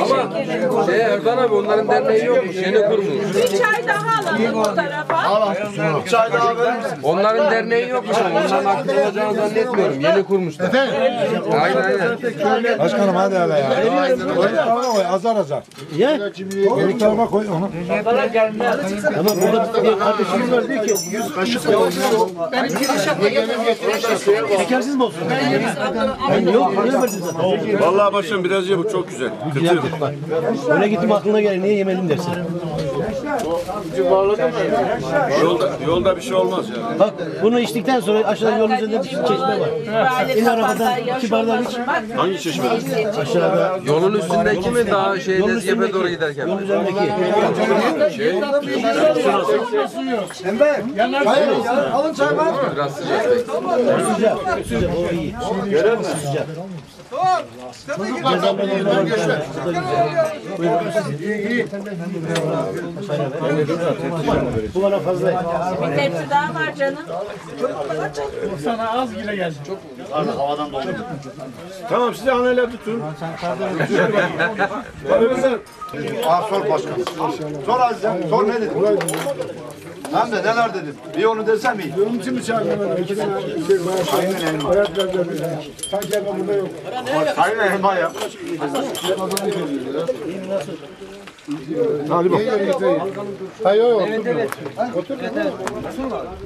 Ama şey Erdoğan abi onların derneği yokmuş. Yeni kurmuş. Bir çay daha alalım o tarafa. Çay daha verir misin? Onların derneği yokmuş. Onların aktif olacağını zannetmiyorum. Yeni kurmuşlar. Aynen aynen. Başkanım hadi hele ya. Koy koy azar azar. Ya. Koy koy onu. Ama burada bir kardeşimiz var diyor ki Benim girişatla gelmem şekersiz mi olsun? Ben Vallahi başkanım biraz ye bu çok güzel. Kıtır. Öyle gittim aklına gelir. Niye yemedim dersin? Yolda, yolda bir şey olmaz ya. Bak bunu içtikten sonra aşağıda yolun üzerinde bir çeşme var. İn arabadan iki bardak iç. Hangi çeşme? Aşağıda. Yolun üstündeki mi daha şeyde üstündeki. doğru giderken? Yolun üzerindeki. Alın çay var. Biraz sıcak. Sıcak. Sıcak. O iyi. Sıcak. Bu bana fazla. Bir tepsi daha var canım. Sana az bile geldi. Çok Tamam size haneler tutun. Aa sor başkan. Sor Aziz'em. Sor ne dedin? Hem de neler dedin? Bir onu desem iyi. Onun için mi çağırmıyorlar? İki tane. Aynen. Hayat verdiler. Sanki burada yok. Aynen elma ya. Hadi bak. Hayır yok.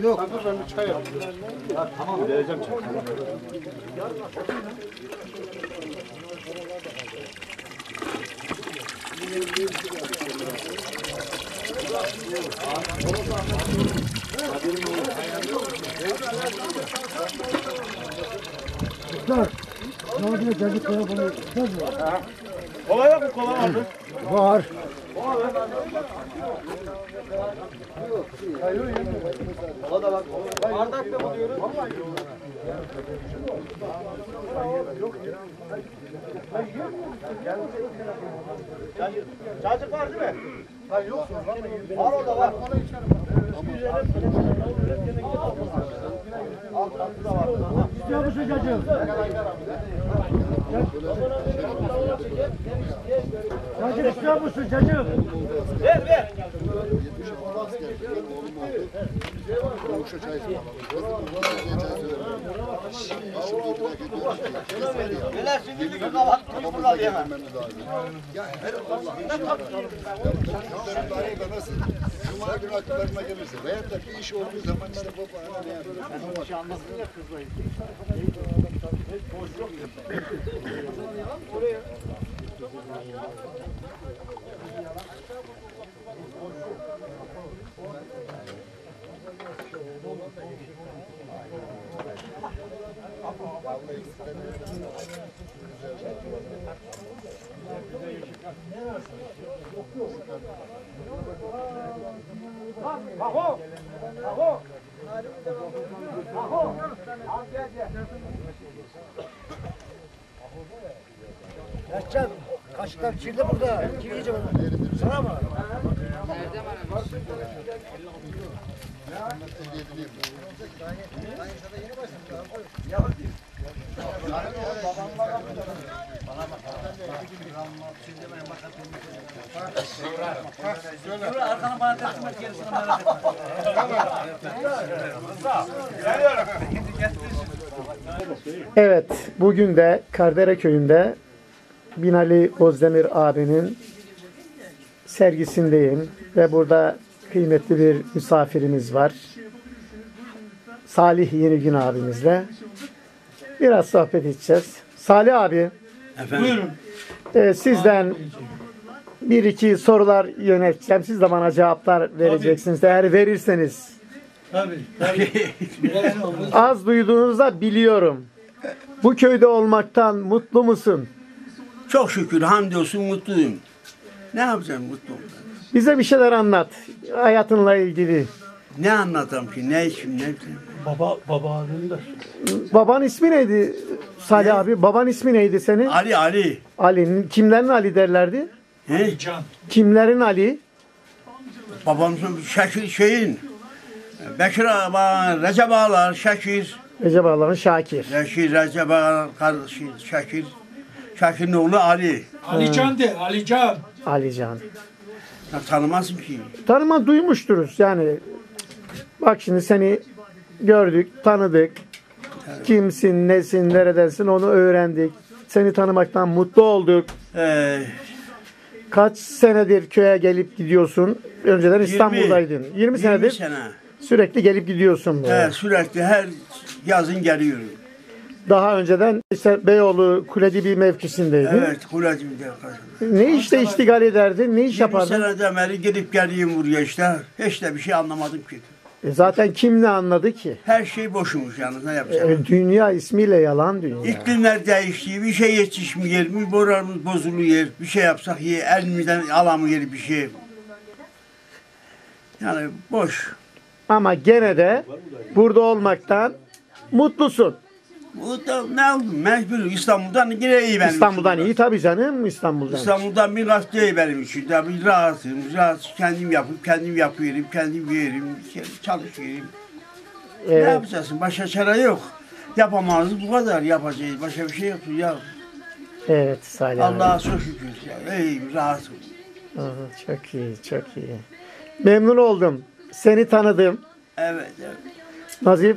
Yok. Otur çay yapayım. Tamam vereceğim çay. Oluyor? Çocuk telefonu. Kola yok mu? Kola var mı? Var. Kola da var. Bardak da buluyoruz. Çocuk var değil mi? Ha yok. Var orada var. İstiyor musun çocuğum? Çocuk istiyor musun çocuğum? Ver ver. Neler şimdi bir kahvaltı kurumuna diyemem. Cuma günü akıllarına gelirse veyahut da bir iş olduğu zaman işte baba hani yani. Yaşcan, kaşıklar kirli burada. Kim yiyecek onu? Sana mı? Evet, bugün de Kardere köyünde Binali Ozdemir abinin sergisindeyim ve burada kıymetli bir misafirimiz var. Salih Yenigün abimizle. Biraz sohbet edeceğiz. Salih abi, Buyurun. e, sizden bir iki sorular yönelteceğim. Siz de bana cevaplar vereceksiniz. Eğer verirseniz. Tabii. Tabii. Az duyduğunuzda biliyorum. Bu köyde olmaktan mutlu musun? Çok şükür hamdolsun mutluyum. Ne yapacağım mutlu olmak? Bize bir şeyler anlat. Hayatınla ilgili. Ne anlatam ki? Ne işim ne bileyim. Baba baba adında. Baban ismi neydi Salih abi? Baban ismi neydi senin? Ali Ali. Ali. Kimlerin Ali derlerdi? He? Can. Kimlerin Ali? Babamızın Şakir şeyin. Bekir Ağa, Recep Ağalar, Şakir. Recep Ağaların Şakir. Şakir, Recep Ağalar kardeşi Şakir. Şakir'in oğlu Ali. Ali Can de, Ali Can. Ali Can. Ya tanımazsın ki. Tanıma duymuşturuz yani. Bak şimdi seni gördük, tanıdık. Kimsin, nesin, neredensin onu öğrendik. Seni tanımaktan mutlu olduk. Ee, Kaç senedir köye gelip gidiyorsun? Önceden 20. İstanbul'daydın. 20, senedir sene. sürekli gelip gidiyorsun. buraya. He, sürekli her yazın geliyorum. Daha önceden işte Beyoğlu Kuledibi mevkisindeydin. Evet, Kulacım'da. Ne işte iştigal ederdin? Ne iş 20 yapardın? seneden beri gidip geleyim buraya işte. Hiç de bir şey anlamadım ki. E zaten kim ne anladı ki? Her şey boşumuş yalnız ne yapacağım? E, dünya ismiyle yalan dünya. İklimler değişti, bir şey yetişmiyor, bir boramız bozuluyor, bir şey yapsak ye, elimizden alamıyor bir şey. Yani boş. Ama gene de burada olmaktan mutlusun. Bu da ne oldu? Mecbur İstanbul'dan yine iyi benim İstanbul'dan için. iyi tabii canım İstanbul'dan. İstanbul'dan bir gaz değil benim için. Tabii rahatım, rahat kendim yapıp kendim yapıyorum, kendim yerim, çalışıyorum. Ne Evet. yapacaksın? Başka çare yok. Yapamazız bu kadar yapacağız. Başka bir şey yok ya. Evet Salih abi. Allah'a çok şükür. Ya. İyiyim, rahatım. Çok iyi, çok iyi. Memnun oldum. Seni tanıdım. Evet, evet. Nazif,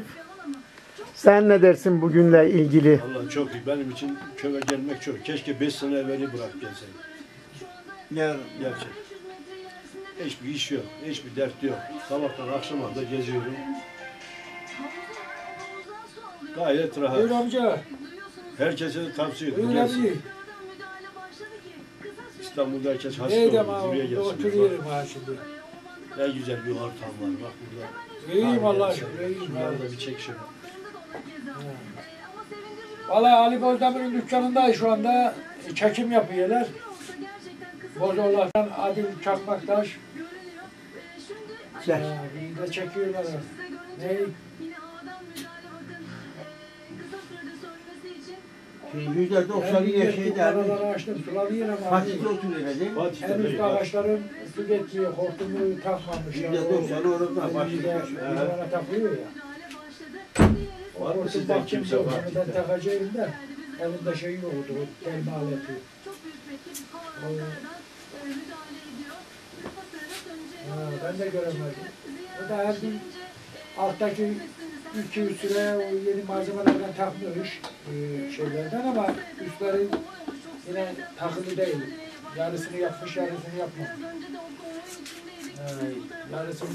sen ne dersin bugünle ilgili? Allah çok iyi. Benim için köye gelmek çok. Keşke 5 sene evveli bırak gelseydim. Ne? Gerçek. Hiçbir iş yok. Hiçbir dert yok. Sabahtan akşama da geziyorum. Gayet rahat. Buyur amca. Herkese de tavsiye ediyorum. Buyur Gelsin. abi. İstanbul'da herkes hasta Neydi olur. ama Buraya orada gelsin. oturuyorum ha şimdi. Ne güzel bir ortam var. Bak burada. İyiyim Allah'a şükür, iyiyim Şunları da bir çek. Valla Ali Bozdemir'in dükkanında şu anda çekim yapıyorlar. Bozoğlu'dan Adil Çakmaktaş. Güzel. Bir de çekiyorlar. Ne? Yüzde doksanı yaşayı büyük derdi. Fatih'te oturuyor dedi. En üst ağaçların su getiriyor, hortumu takmamış. Yüzde doksanı orada başlıyor. Bana takılıyor ya. Var mı sizden kimse var? ben takacağım da. Elimde şey yoktu, o kelme aleti. O, Ha, ben de göremedim. O da her gün alttaki iki üç süre o yeni malzemelerden takmış e, şeylerden ama üstleri yine takılı değil. Yarısını yapmış, yarısını yapmamış. Yarısını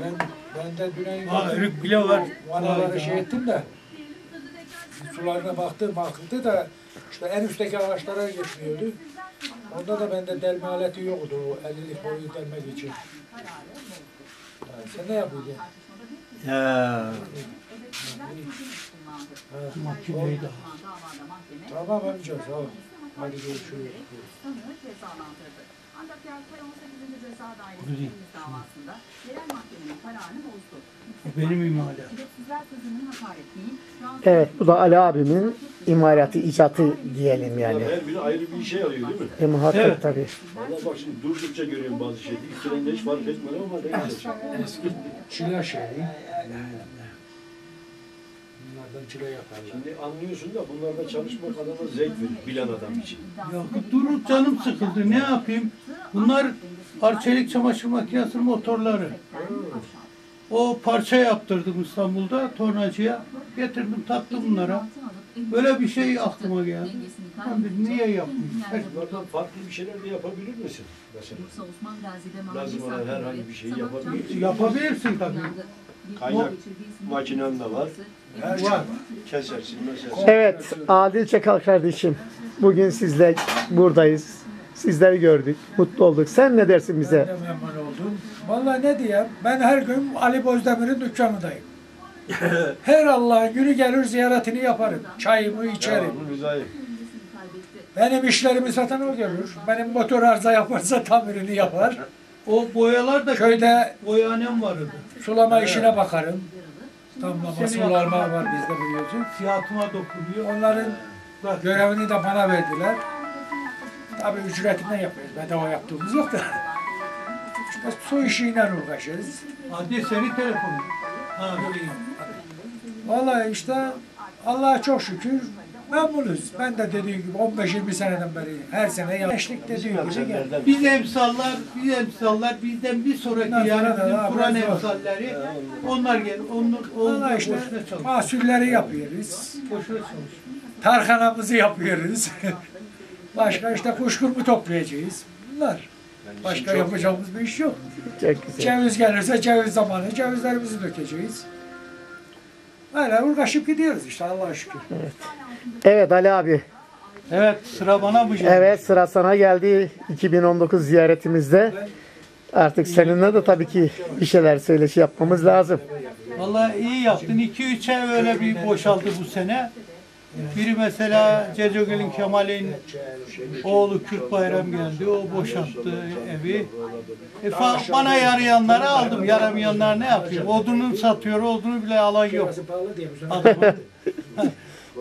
ben ben de düne Ha, örük bile var. Vanaları şey ettim de sularına baktım, bakıldı da işte en üstteki ağaçlara yetmiyordu. Onda da bende delme aleti yoktu o 50'lik boyu delmek için. Ha, sen ne yapıyorsun? Ya. Makineyi de. Tamam amca sağ ol. Hadi görüşürüz. Ancak Yargıtay 18. Ceza. Dairesi'nin davasında yerel mahkemenin kararını bozdu. Bu benim imalat. Edepsizler sözünün hakaret değil, Evet bu da Ali abimin imalatı, icatı diyelim yani. Her biri ayrı bir işe yarıyor değil mi? E muhakkak Evet. tabii. Valla bak şimdi durdukça görüyorum bazı şeyleri. İlk trende hiç fark etmedi ama ne güzel. Eski çile şeyi. Bunlardan çile yaparlar. Şimdi anlıyorsun da bunlarda çalışmak adama zevk verir bilen adam için. Ya durup canım sıkıldı. Ne yapayım? Bunlar parçelik çamaşır makinesinin motorları. O parça yaptırdım İstanbul'da tornacıya. Getirdim taktım bunlara. Böyle bir şey aklıma geldi. Ben dedim niye yapmayayım? Bunlardan farklı bir şeyler de yapabilir misin? Mesela. Lazım olan herhangi bir şeyi yapabilir Yapabilirsin tabii. Kaynak makinen de var. Her şey Var. var. Kesersin mesela. Evet Adil Çakal kardeşim. Bugün sizle buradayız. Sizleri gördük. Mutlu olduk. Sen ne dersin Ben bize? de memnun oldum. Vallahi ne diyeyim? Ben her gün Ali Bozdemir'in dükkanındayım. her Allah'ın günü gelir ziyaretini yaparım. Çayımı içerim. Benim işlerimi satan o görür. Benim motor arıza yaparsa tamirini yapar. O boyalar da köyde boyanem vardı. sulama Evet. işine bakarım. Damlama, sularma var bizde biliyorsun. Siyatıma dokunuyor. Onların görevini de bana verdiler. Tabii ücretinden yapıyoruz. Bedava yaptığımız yok da. İşte su işiyle uğraşırız. Hadi seni telefonu. Ha, iyi. Vallahi işte Allah'a çok şükür memnunuz. Ben de dediğim gibi 15-20 seneden beri her sene yaşlık dediğim gibi geldim. Biz emsallar, biz emsallar bizden bir sonraki Bundan yani sonra bizim daha Kur'an biraz zor. emsalleri onlar gel. Onlar onlar Vallahi işte boşuna çalışıyor. mahsulleri yapıyoruz. Boşuna çalışıyor. Tarhanamızı yapıyoruz. Başka işte kuşkurmu toplayacağız. Bunlar. Başka çok- yapacağımız bir iş yok. Çok güzel. Ceviz gelirse ceviz zamanı cevizlerimizi dökeceğiz. Öyle uğraşıp gidiyoruz işte Allah'a şükür. Evet Ali abi. Evet sıra bana mı? Evet sıra sana geldi 2019 ziyaretimizde. Artık seninle de tabii ki bir şeyler söyleşi yapmamız lazım. Vallahi iyi yaptın. 2-3 ev öyle bir boşaldı bu sene. Biri mesela Cecogül'ün Kemal'in oğlu Kürt Bayram geldi. O boşalttı evi. E, bana yarayanları aldım. Yaramayanlar ne yapıyor? Odunu satıyor. Odunu bile alan yok.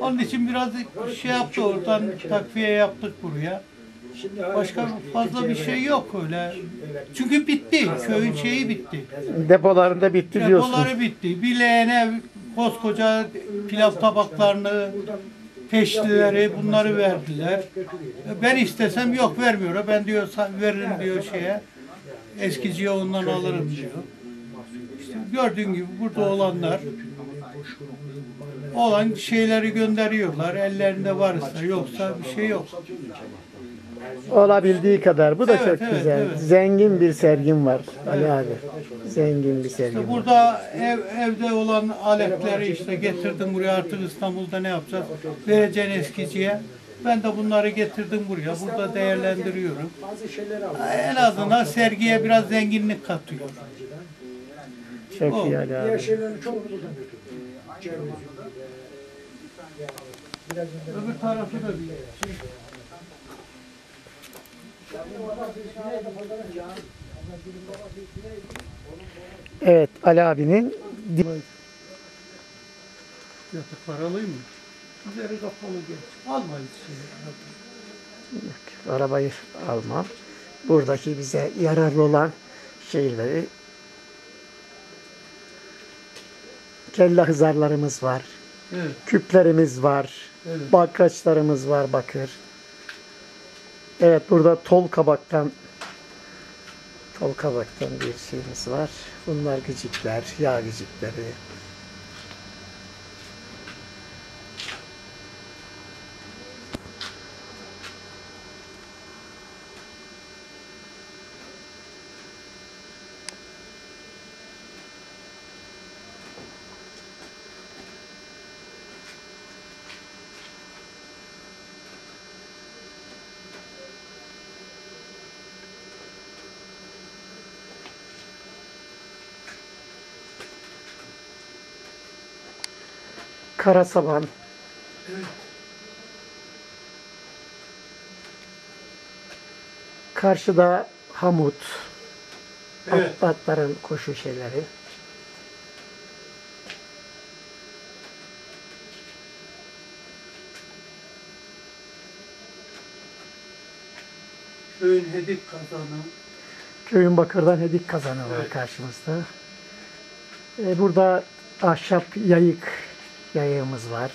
Onun için biraz şey yaptı oradan takviye yaptık buraya. Başka fazla bir şey yok öyle. Çünkü bitti. Köyün şeyi bitti. Depolarında bitti diyorsun. Depoları bitti. Bir leğene koskoca pilav tabaklarını, teşlileri bunları verdiler. Ben istesem yok vermiyor. Ben diyor "sa- veririm diyor şeye. Eskiciye ondan alırım diyor. İşte gördüğün gibi burada olanlar olan şeyleri gönderiyorlar. Ellerinde varsa yoksa bir şey yok. Olabildiği kadar. Bu da Evet, çok evet, güzel. evet. Zengin bir sergin var Ali abi. Zengin bir sergin. Var. burada ev, evde olan aletleri işte getirdim buraya artık İstanbul'da ne yapacağız? Vereceksin eskiciye. Ben de bunları getirdim buraya. Burada değerlendiriyorum. En azından sergiye biraz zenginlik katıyor. Çok iyi Ali abi. Buradan götürdüm. Öbür tarafı da bir şey. Evet Ali abinin Yatık paralı mı? Üzeri kapalı geç. Almayız şey. arabayı almam. Buradaki bize yararlı olan şeyleri kelle hızarlarımız var. Evet. Küplerimiz var. Evet. Bakraçlarımız var bakır. Evet burada tol kabaktan tol kabaktan bir şeyimiz var. Bunlar gıcıklar, yağ gıcıkları. Karasaban. Karşıda Hamut. Evet. At- atların koşu şeyleri. Köyün hedik kazanı. Köyün bakırdan hedik kazanı var Evet. karşımızda. E, burada ahşap yayık yayığımız var.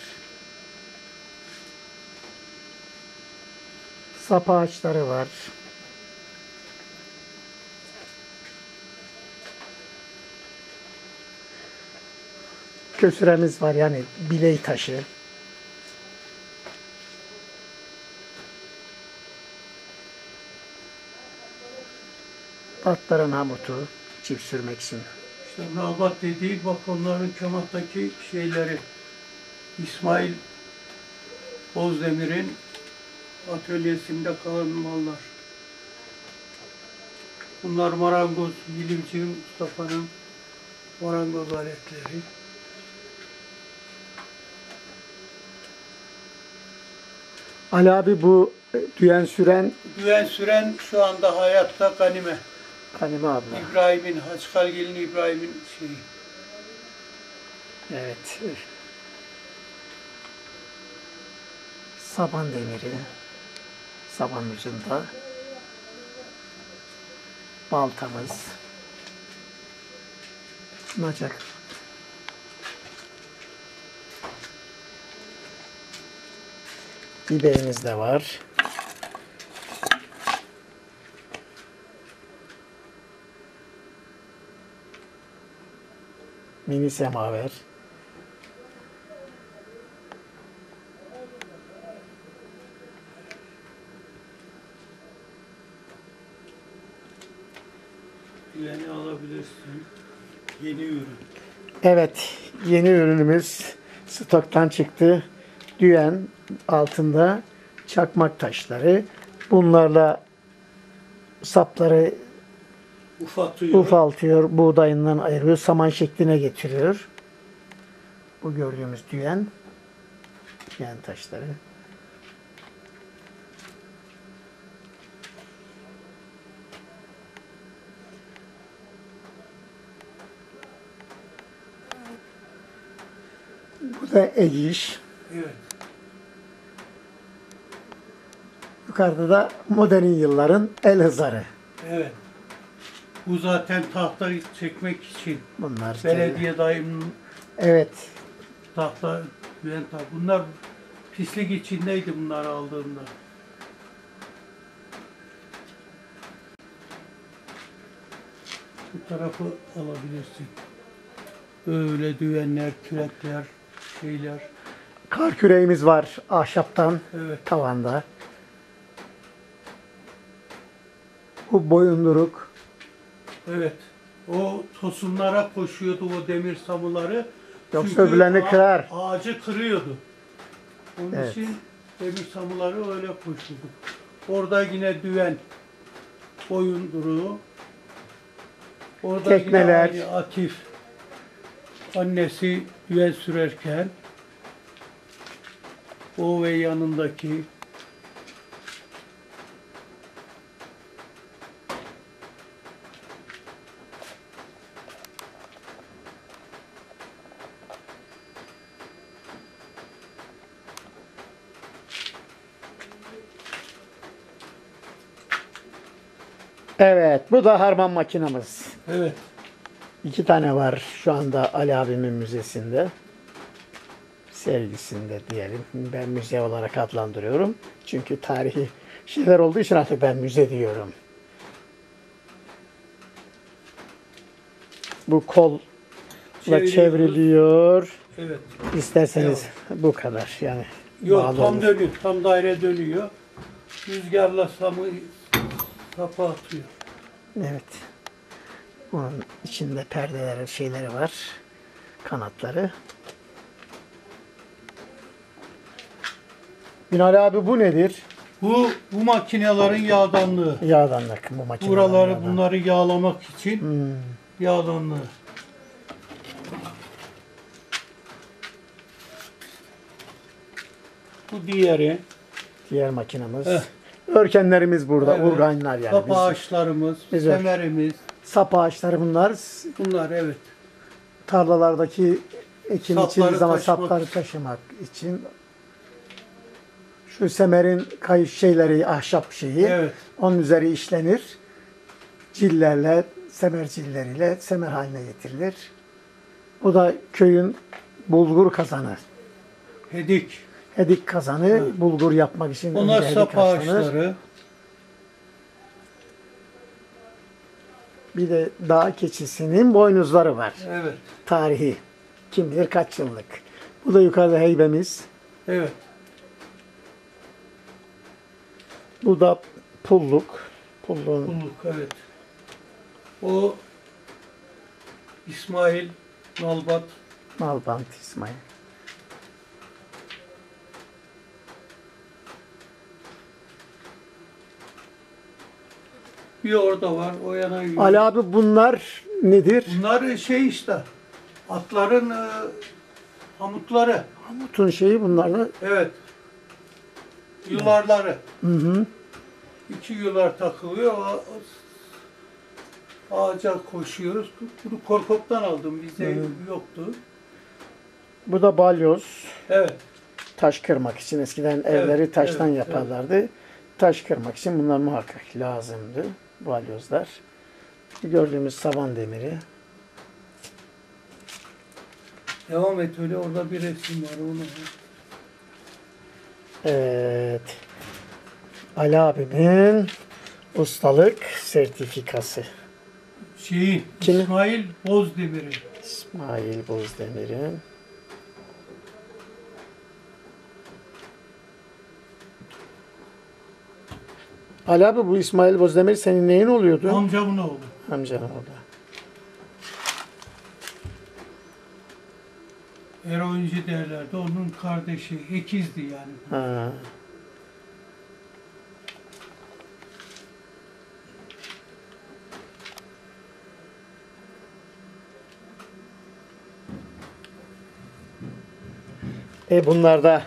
Sap ağaçları var. Kösüremiz var yani biley taşı. Atların hamutu çift sürmek için. İşte Nabat dediği bak onların Kemal'daki şeyleri. İsmail Bozdemir'in atölyesinde kalan mallar. Bunlar marangoz, bilimci Mustafa'nın marangoz aletleri. Ali abi bu düyen süren Güven süren şu anda hayatta Ganime. Kanime abla. İbrahim'in, Haçkalgil'in İbrahim'in şeyi. Evet. Saban demiri. Saban ucunda. Baltamız. Nacak. Biberimiz de var. Mini semaver. Güveni alabilirsin. Yeni ürün. Evet, yeni ürünümüz stoktan çıktı. Düğen altında çakmak taşları. Bunlarla sapları Ufatıyor. ufaltıyor, buğdayından ayırıyor, saman şekline getiriyor. Bu gördüğümüz düğen, düğen taşları. Da egiş. Evet. Yukarıda da modern yılların el hızarı. Evet. Bu zaten tahta çekmek için. Bunlar Belediye dayımın Evet. tahta tahta. Bunlar pislik içindeydi bunları aldığımda. Bu tarafı alabilirsin. Böyle düvenler, kürekler, şeyler. Kar küreğimiz var ahşaptan Evet. tavanda. Bu boyunduruk. Evet. O tosunlara koşuyordu o demir samuları. Yoksa Çünkü öbürlerini kırar. Ağacı kırıyordu. Onun Evet. için demir samuları öyle koşuyordu. Orada yine düven boyunduruğu. Orada Tekneler. yine Atif. Annesi düven sürerken o ve yanındaki Evet, bu da harman makinamız. Evet. İki tane var şu anda Ali abimin müzesinde. Sergisinde diyelim. Ben müze olarak adlandırıyorum. Çünkü tarihi şeyler olduğu için artık ben müze diyorum. Bu kolla Çeviriyoruz. çevriliyor. Evet. İsterseniz bu kadar yani. Yok tam olur. dönüyor. Tam daire dönüyor. Rüzgarla samı sapa atıyor. Evet. Bunun içinde perdeleri, şeyleri var. Kanatları. Binali abi bu nedir? Bu bu makinelerin yağdanlığı. Yağdanlık bu makine. Buraları bunları yağlamak için Hmm. yağdanlığı. Bu diğeri. Diğer makinamız. Heh. Örkenlerimiz burada. Evet. Urganlar yani. Biz- ağaçlarımız, biz semerimiz. Sap ağaçları bunlar. Bunlar evet. Tarlalardaki ekim için Sapları zaman taşımak. sapları taşımak için. Şu semerin kayış şeyleri, ahşap şeyi. Evet. Onun üzeri işlenir. Cillerle, semer cilleriyle semer haline getirilir. Bu da köyün bulgur kazanı. Hedik. Hedik kazanı bulgur yapmak için Bunlar önce hedik sap haşlanır. ağaçları. Bir de dağ keçisinin boynuzları var. Evet. Tarihi. Kim bilir kaç yıllık. Bu da yukarıda heybemiz. Evet. Bu da pulluk. Pulluğun Bulduk evet. O İsmail Nalbat. Nalbant İsmail. Bir orada var. O yana yürüyor. Ali abi bunlar nedir? Bunlar şey işte. Atların e, hamutları. Hamutun şeyi bunlarla. Evet. Yularları. Hı hı. İki yular takılıyor. A- Ağaca koşuyoruz. Bunu Korkop'tan aldım. Bizde Hı. yoktu. Bu da balyoz. Evet. Taş kırmak için eskiden evleri taştan evet, yaparlardı. Taş kırmak için bunlar muhakkak lazımdı. Balyozlar. Gördüğümüz saban demiri. Devam et öyle. Orada bir resim var. Onu. Evet. Ali abimin ustalık sertifikası. Şeyi, Kimin? İsmail Bozdemir'i. İsmail Bozdemir'in. Ali abi bu İsmail Bozdemir senin neyin oluyordu? Amcamın oğlu. Amcanın oğlu. Eroinci derlerdi. Onun kardeşi. ikizdi yani. Ha. E bunlar da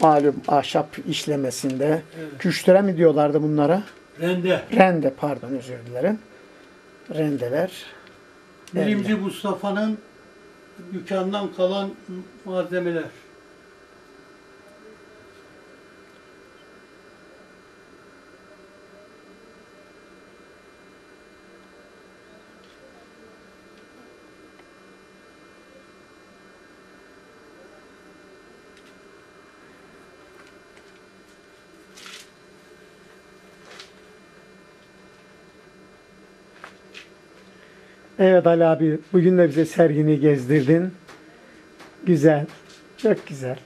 malum ahşap işlemesinde. Küştüre mi diyorlardı bunlara? Rende. Rende pardon özür dilerim. Rendeler. Bilimci Mustafa'nın dükkandan kalan malzemeler. Evet Ali abi bugün de bize sergini gezdirdin. Güzel. Çok güzel.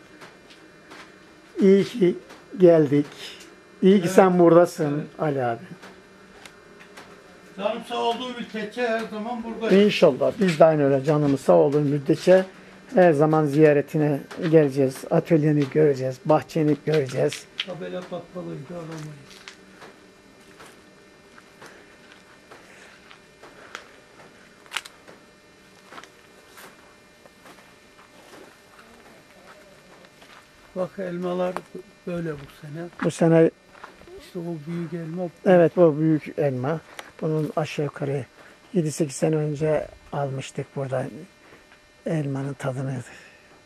İyi ki geldik. İyi ki sen buradasın Ali abi. Canım sağ olduğu müddetçe her zaman buradayım. İnşallah biz de aynı öyle canımız sağ olduğu müddetçe her zaman ziyaretine geleceğiz. Atölyeni göreceğiz. Bahçeni göreceğiz. Tabela kapalıydı alamayız. Bak elmalar böyle bu sene. Bu sene İşte o büyük elma. evet bu büyük elma. Bunun aşağı yukarı 7-8 sene önce almıştık burada. Elmanın tadını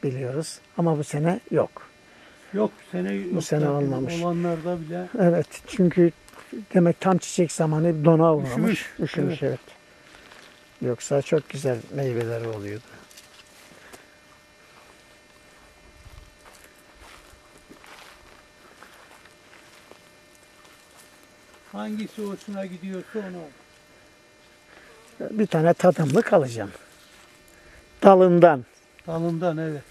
biliyoruz. Ama bu sene yok. Yok bu sene yok. Bu sene olmamış. Olanlarda bile Evet çünkü demek tam çiçek zamanı dona uğramış. Üşümüş, Üşümüş evet. Yoksa çok güzel meyveleri oluyordu. Hangisi hoşuna gidiyorsa onu al. Bir tane tadımlık alacağım. Dalından. Dalından evet.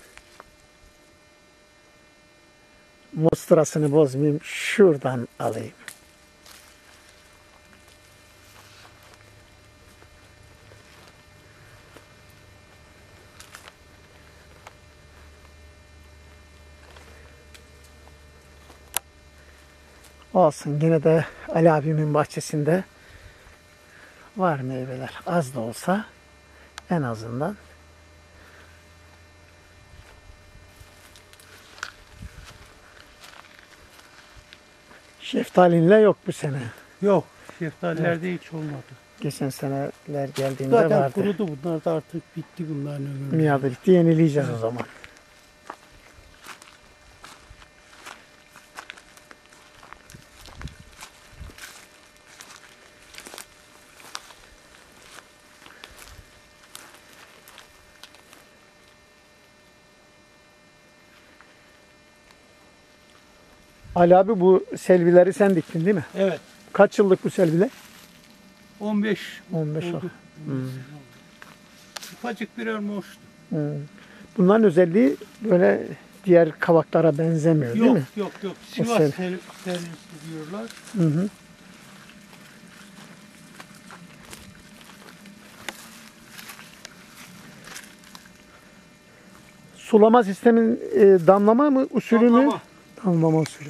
Mostrasını bozmayayım. Şuradan alayım. Olsun. Yine de Ali abimin bahçesinde var meyveler. Az da olsa en azından Şeftalinle yok bu sene. Yok. Şeftalilerde hiç olmadı. Geçen seneler geldiğinde Zaten vardı. kurudu bunlar da artık bitti bunların ömrü. Miadı bitti yenileyeceğiz o zaman. Ali abi bu selvileri sen diktin değil mi? Evet. Kaç yıllık bu selviler? 15 15 oldu. oldu. Hmm. Ufacık birer moştu. Hmm. Bunların özelliği böyle diğer kavaklara benzemiyor değil Yok mi? yok yok. O Sivas sel- servisi diyorlar. Hı hı. Sulama sistemin e, damlama mı usulü mü? Damlama. Damlama usulü.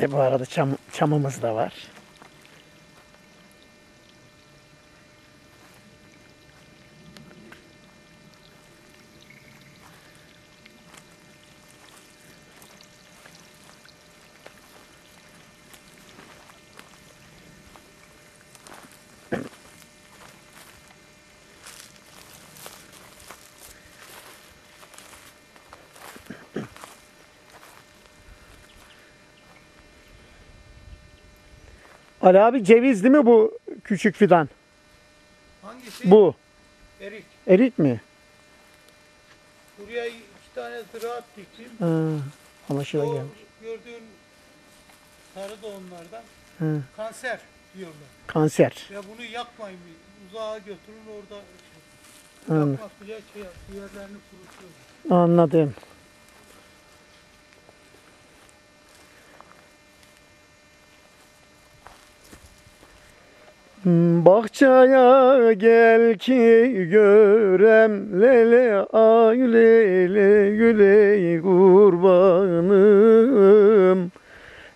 E bu arada çam, çamımız da var. Ali abi ceviz değil mi bu küçük fidan? Hangisi? Bu. Erik. Erik mi? Buraya iki tane ziraat diktim. Ha, anlaşıla O gelmiş. gördüğün sarı da onlardan. Hı. Kanser diyorlar. Kanser. Ya bunu yakmayın uzağa götürün orada Anladım. yakmak bile şey yap, diğerlerini kurutuyor. Anladım. Bahçaya gel ki görem lele ay lele güle kurbanım.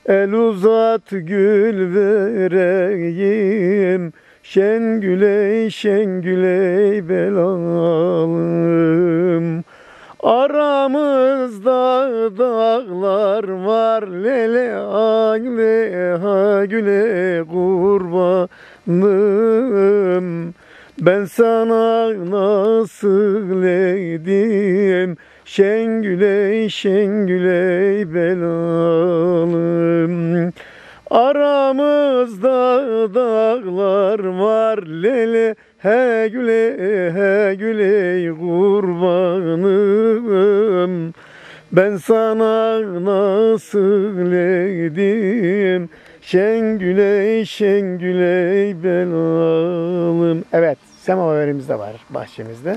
El uzat gül vereyim şen güley şen güley belalım. Aramızda dağlar var lele agle ha güle kurbanım Ben sana nasıl edeyim? Şengüley şengüley belalım. Aramızda dağlar var lele he güle he güle kurbanım. Ben sana nasıl edeyim Şengüley şengüley belalım Evet semaverimiz de var bahçemizde.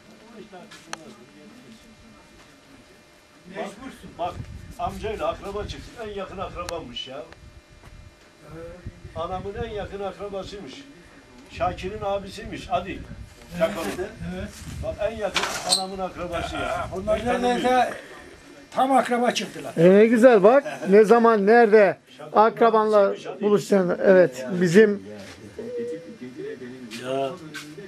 Mecbursun. Bak amcayla akraba çıksın. En yakın akrabamış ya. Anamın en yakın akrabasıymış. Şakir'in abisiymiş. Hadi. Çakalı. Evet. Bak en yakın anamın akrabası ya. Onlar neredeyse tam akraba çıktılar. E ne güzel bak ne zaman nerede akrabanla buluşacaksın. Evet bizim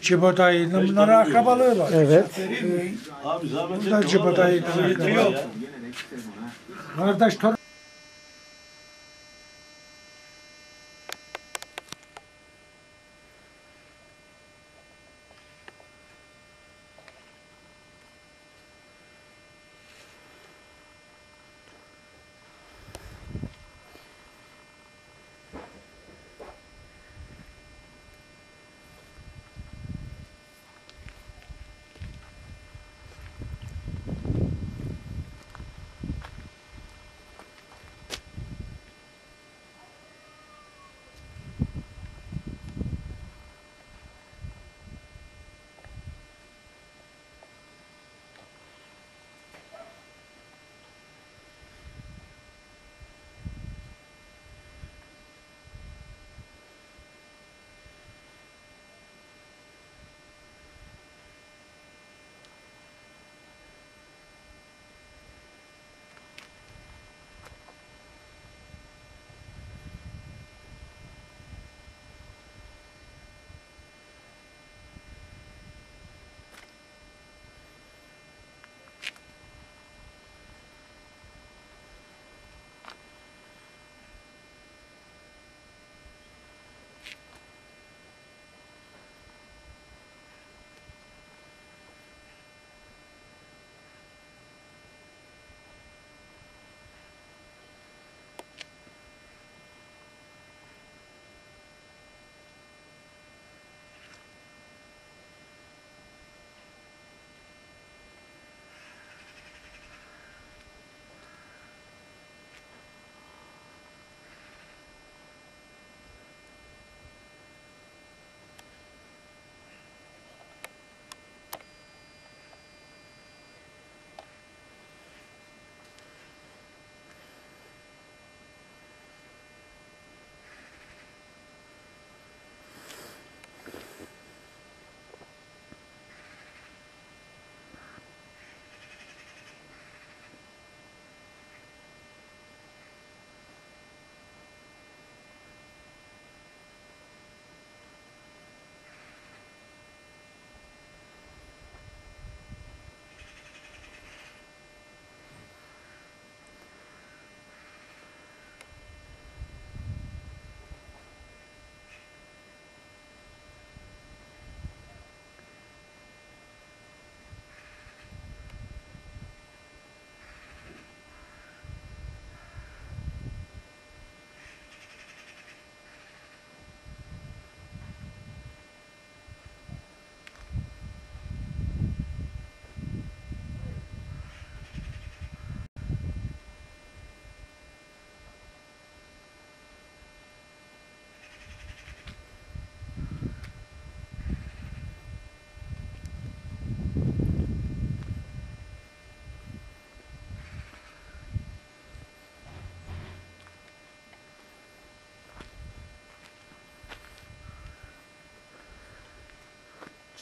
Cibodayı'nın bunların akrabalığı var. Evet. Ee, Abi zahmet Bunlar Cibodayı'nın akrabalığı. Kardeş torun.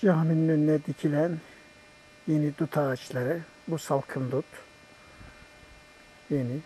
Caminin önüne dikilen yeni dut ağaçları. Bu salkım dut. Yeni.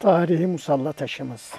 Tarihi musalla taşımız.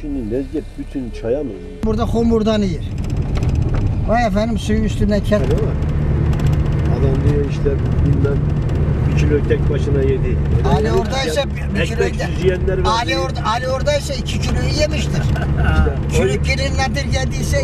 Şimdi lezzet bütün çaya mı? Burada homurdan yer. Vay efendim suyu üstüne ker. Adam diyor işte bilmem bir kilo tek başına yedi. Ali oradaysa bir, kilo var. Ali orada Ali oradaysa iki kiloyu yemiştir. Çürük gelin nedir geldiyse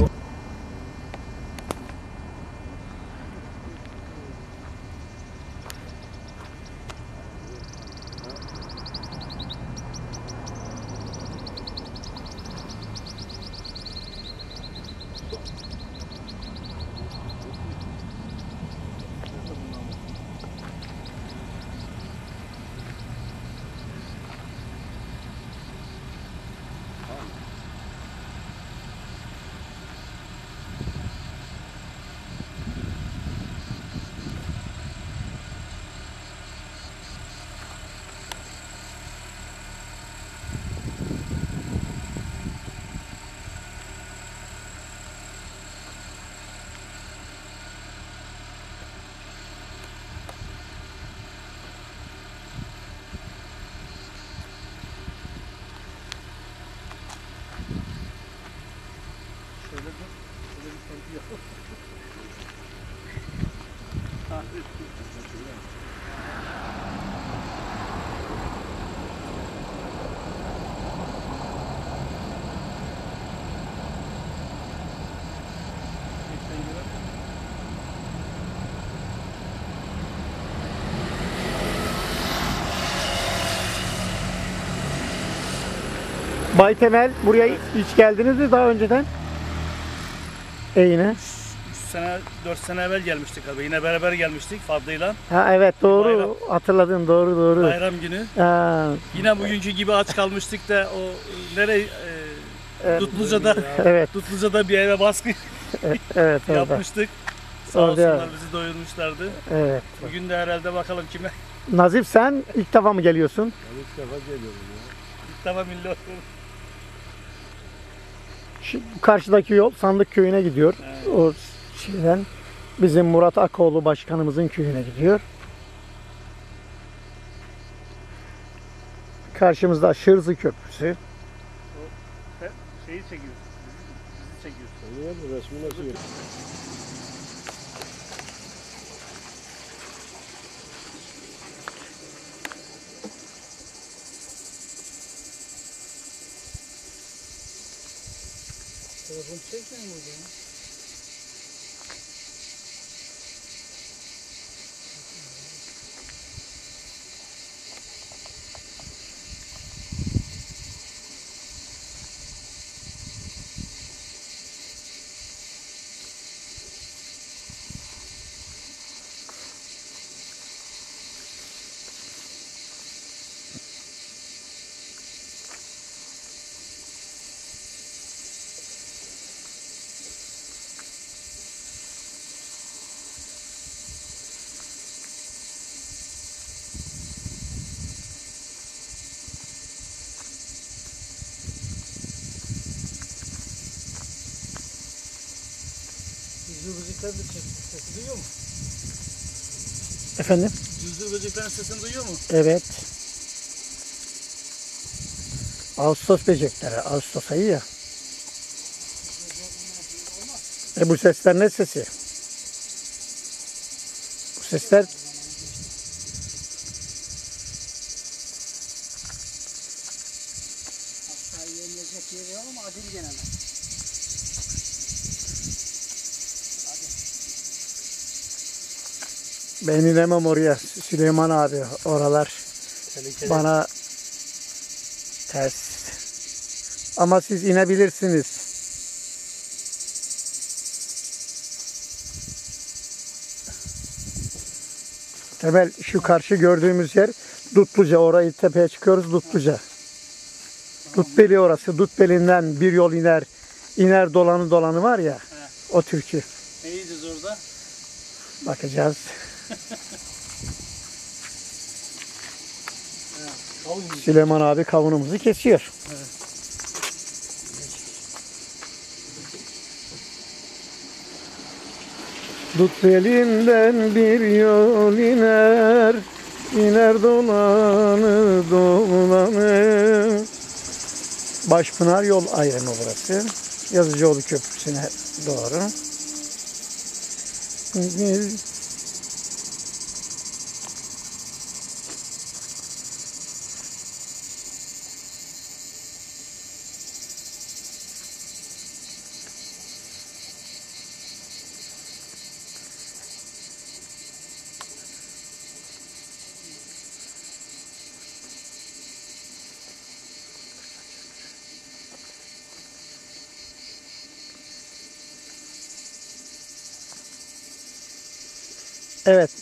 Bay Temel buraya hiç geldiniz mi daha önceden? E yine. sene 4 sene evvel gelmiştik abi. Yine beraber gelmiştik Fadlı'yla. Ha evet doğru hatırladım doğru doğru. Bayram günü. Ha, Yine bugünkü gibi aç kalmıştık da o nereye e, Evet. Dutluca'da Evet. Dutluca'da bir eve baskı evet, evet yapmıştık. Sağ Orada. olsunlar bizi doyurmuşlardı. Evet. Bugün de herhalde bakalım kime Nazif sen ilk defa mı geliyorsun? İlk defa geliyorum ya. ilk defa milli Şu karşıdaki yol Sandık Köyü'ne gidiyor. O şeyden bizim Murat Akoğlu başkanımızın köyüne gidiyor. Karşımızda Şırzı Köprüsü. şeyi çekiyoruz. Bizi bu resmi nasıl yok? Telefon çekmiyor mu ya? Cüzdür böcekler de sesi duyuyor mu? Efendim? Cüzdür böceklerin sesini duyuyor mu? Evet. Ağustos böcekleri. Ağustos ayı ya. E bu sesler ne sesi? Bu sesler yenilecek yeri yok ama acil gene. Ben inemem oraya. Süleyman abi oralar bana ters. Ama siz inebilirsiniz. Temel şu karşı gördüğümüz yer Dutluca. Orayı tepeye çıkıyoruz Dutluca. Dutbeli orası. Dutbeli'nden bir yol iner. iner dolanı dolanı var ya. O türkü. Ne yiyeceğiz orada? Bakacağız. Süleyman abi kavunumuzu kesiyor. Dut belinden bir yol iner, iner dolanı dolanı. Başpınar yol ayrımı burası. Yazıcıoğlu Köprüsü'ne doğru. Evet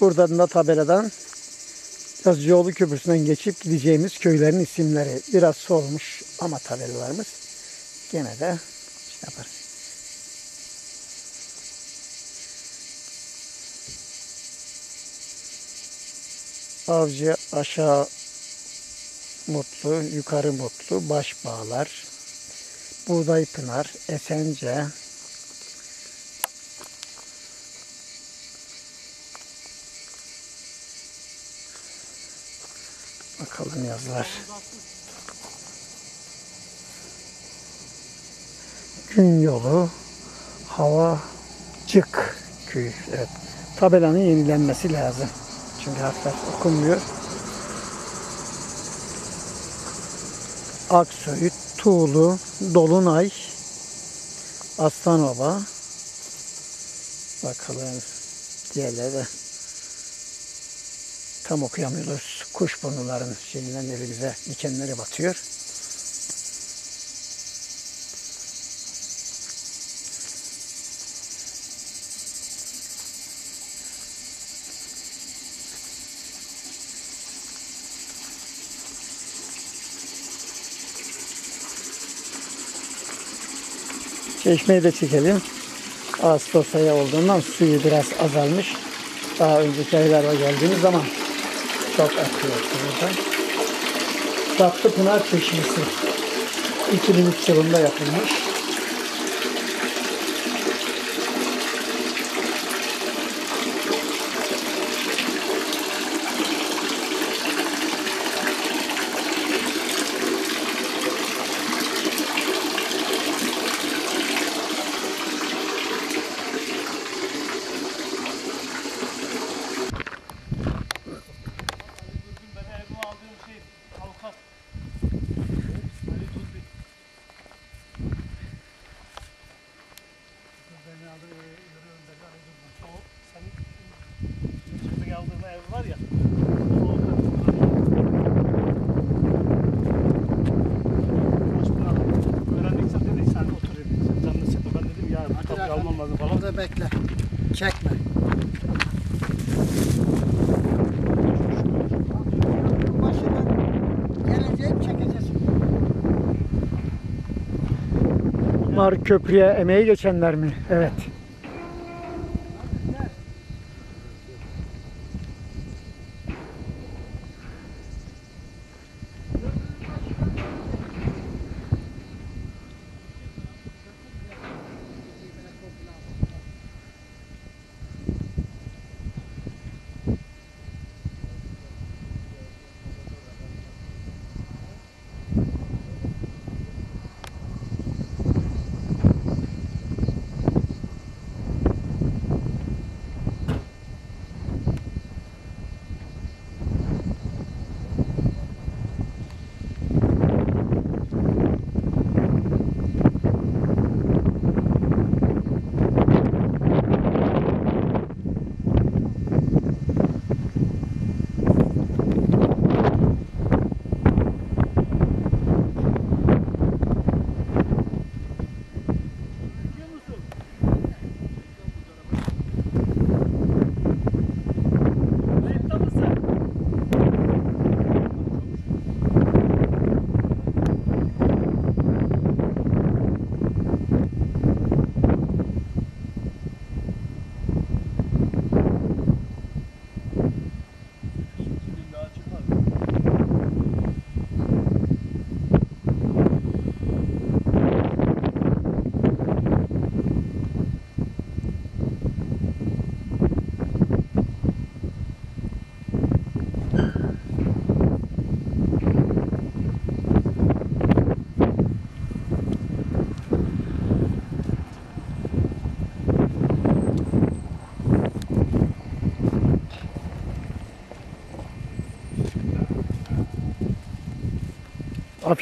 buradan da tabeladan Yazıcıoğlu Köprüsü'nden geçip gideceğimiz köylerin isimleri. Biraz solmuş ama tabelalarımız gene de şey yapar. Avcı aşağı Mutlu, yukarı Mutlu, Başbağlar, Buğday Pınar, Esence, Bakalım yazılar. Gün yolu Havacık köyü. Evet. Tabelanın yenilenmesi lazım. Çünkü harfler okunmuyor. Aksöğüt, Tuğlu, Dolunay, Aslanova. Bakalım diğerleri tam okuyamıyoruz. Kuşburnuların şeyinden ne güzel dikenleri batıyor. Çeşmeyi de çekelim. Ağustos ayı olduğundan suyu biraz azalmış. Daha önceki aylarda geldiğimiz zaman çok akıyor burada. Tatlıpınar Çeşmesi 2003 yılında yapılmış. Şimdi aldığın ev var ya. Öğrendik zaten de sen otur dedi. Sen canını sıkma. Ben dedim ya kapıyı almam lazım falan. Orada bekle. Çekme. Geleceğim çekeceğiz. Bunlar köprüye emeği geçenler mi? Evet.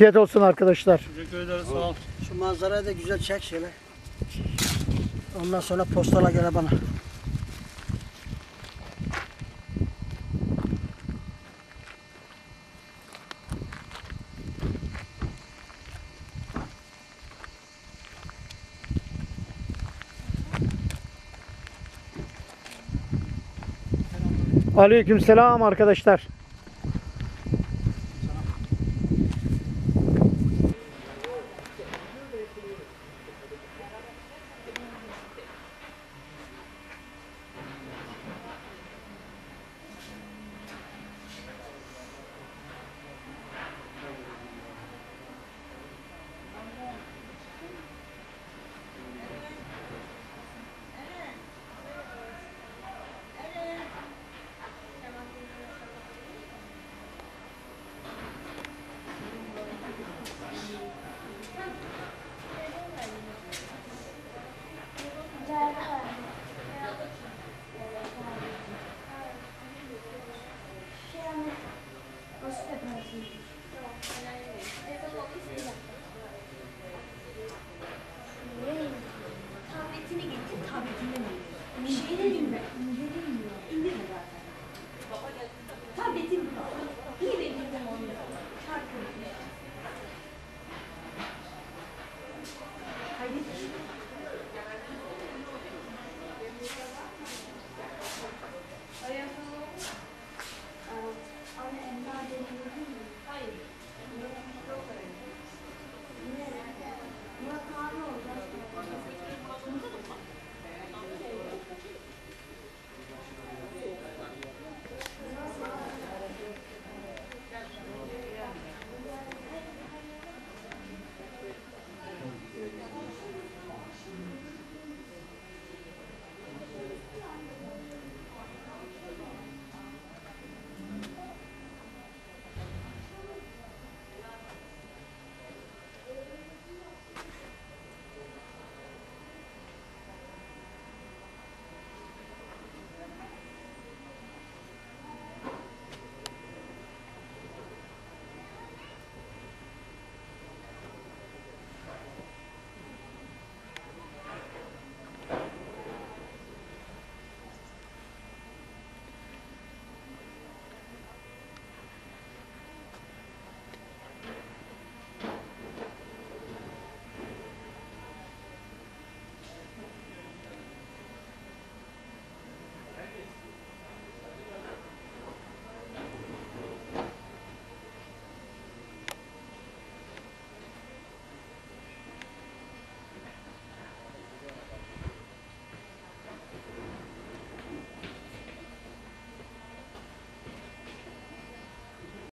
Afiyet olsun arkadaşlar. Teşekkür ederiz. Sağ ol. Şu manzarayı da güzel çek şöyle. Ondan sonra postala gele bana. Aleykümselam arkadaşlar.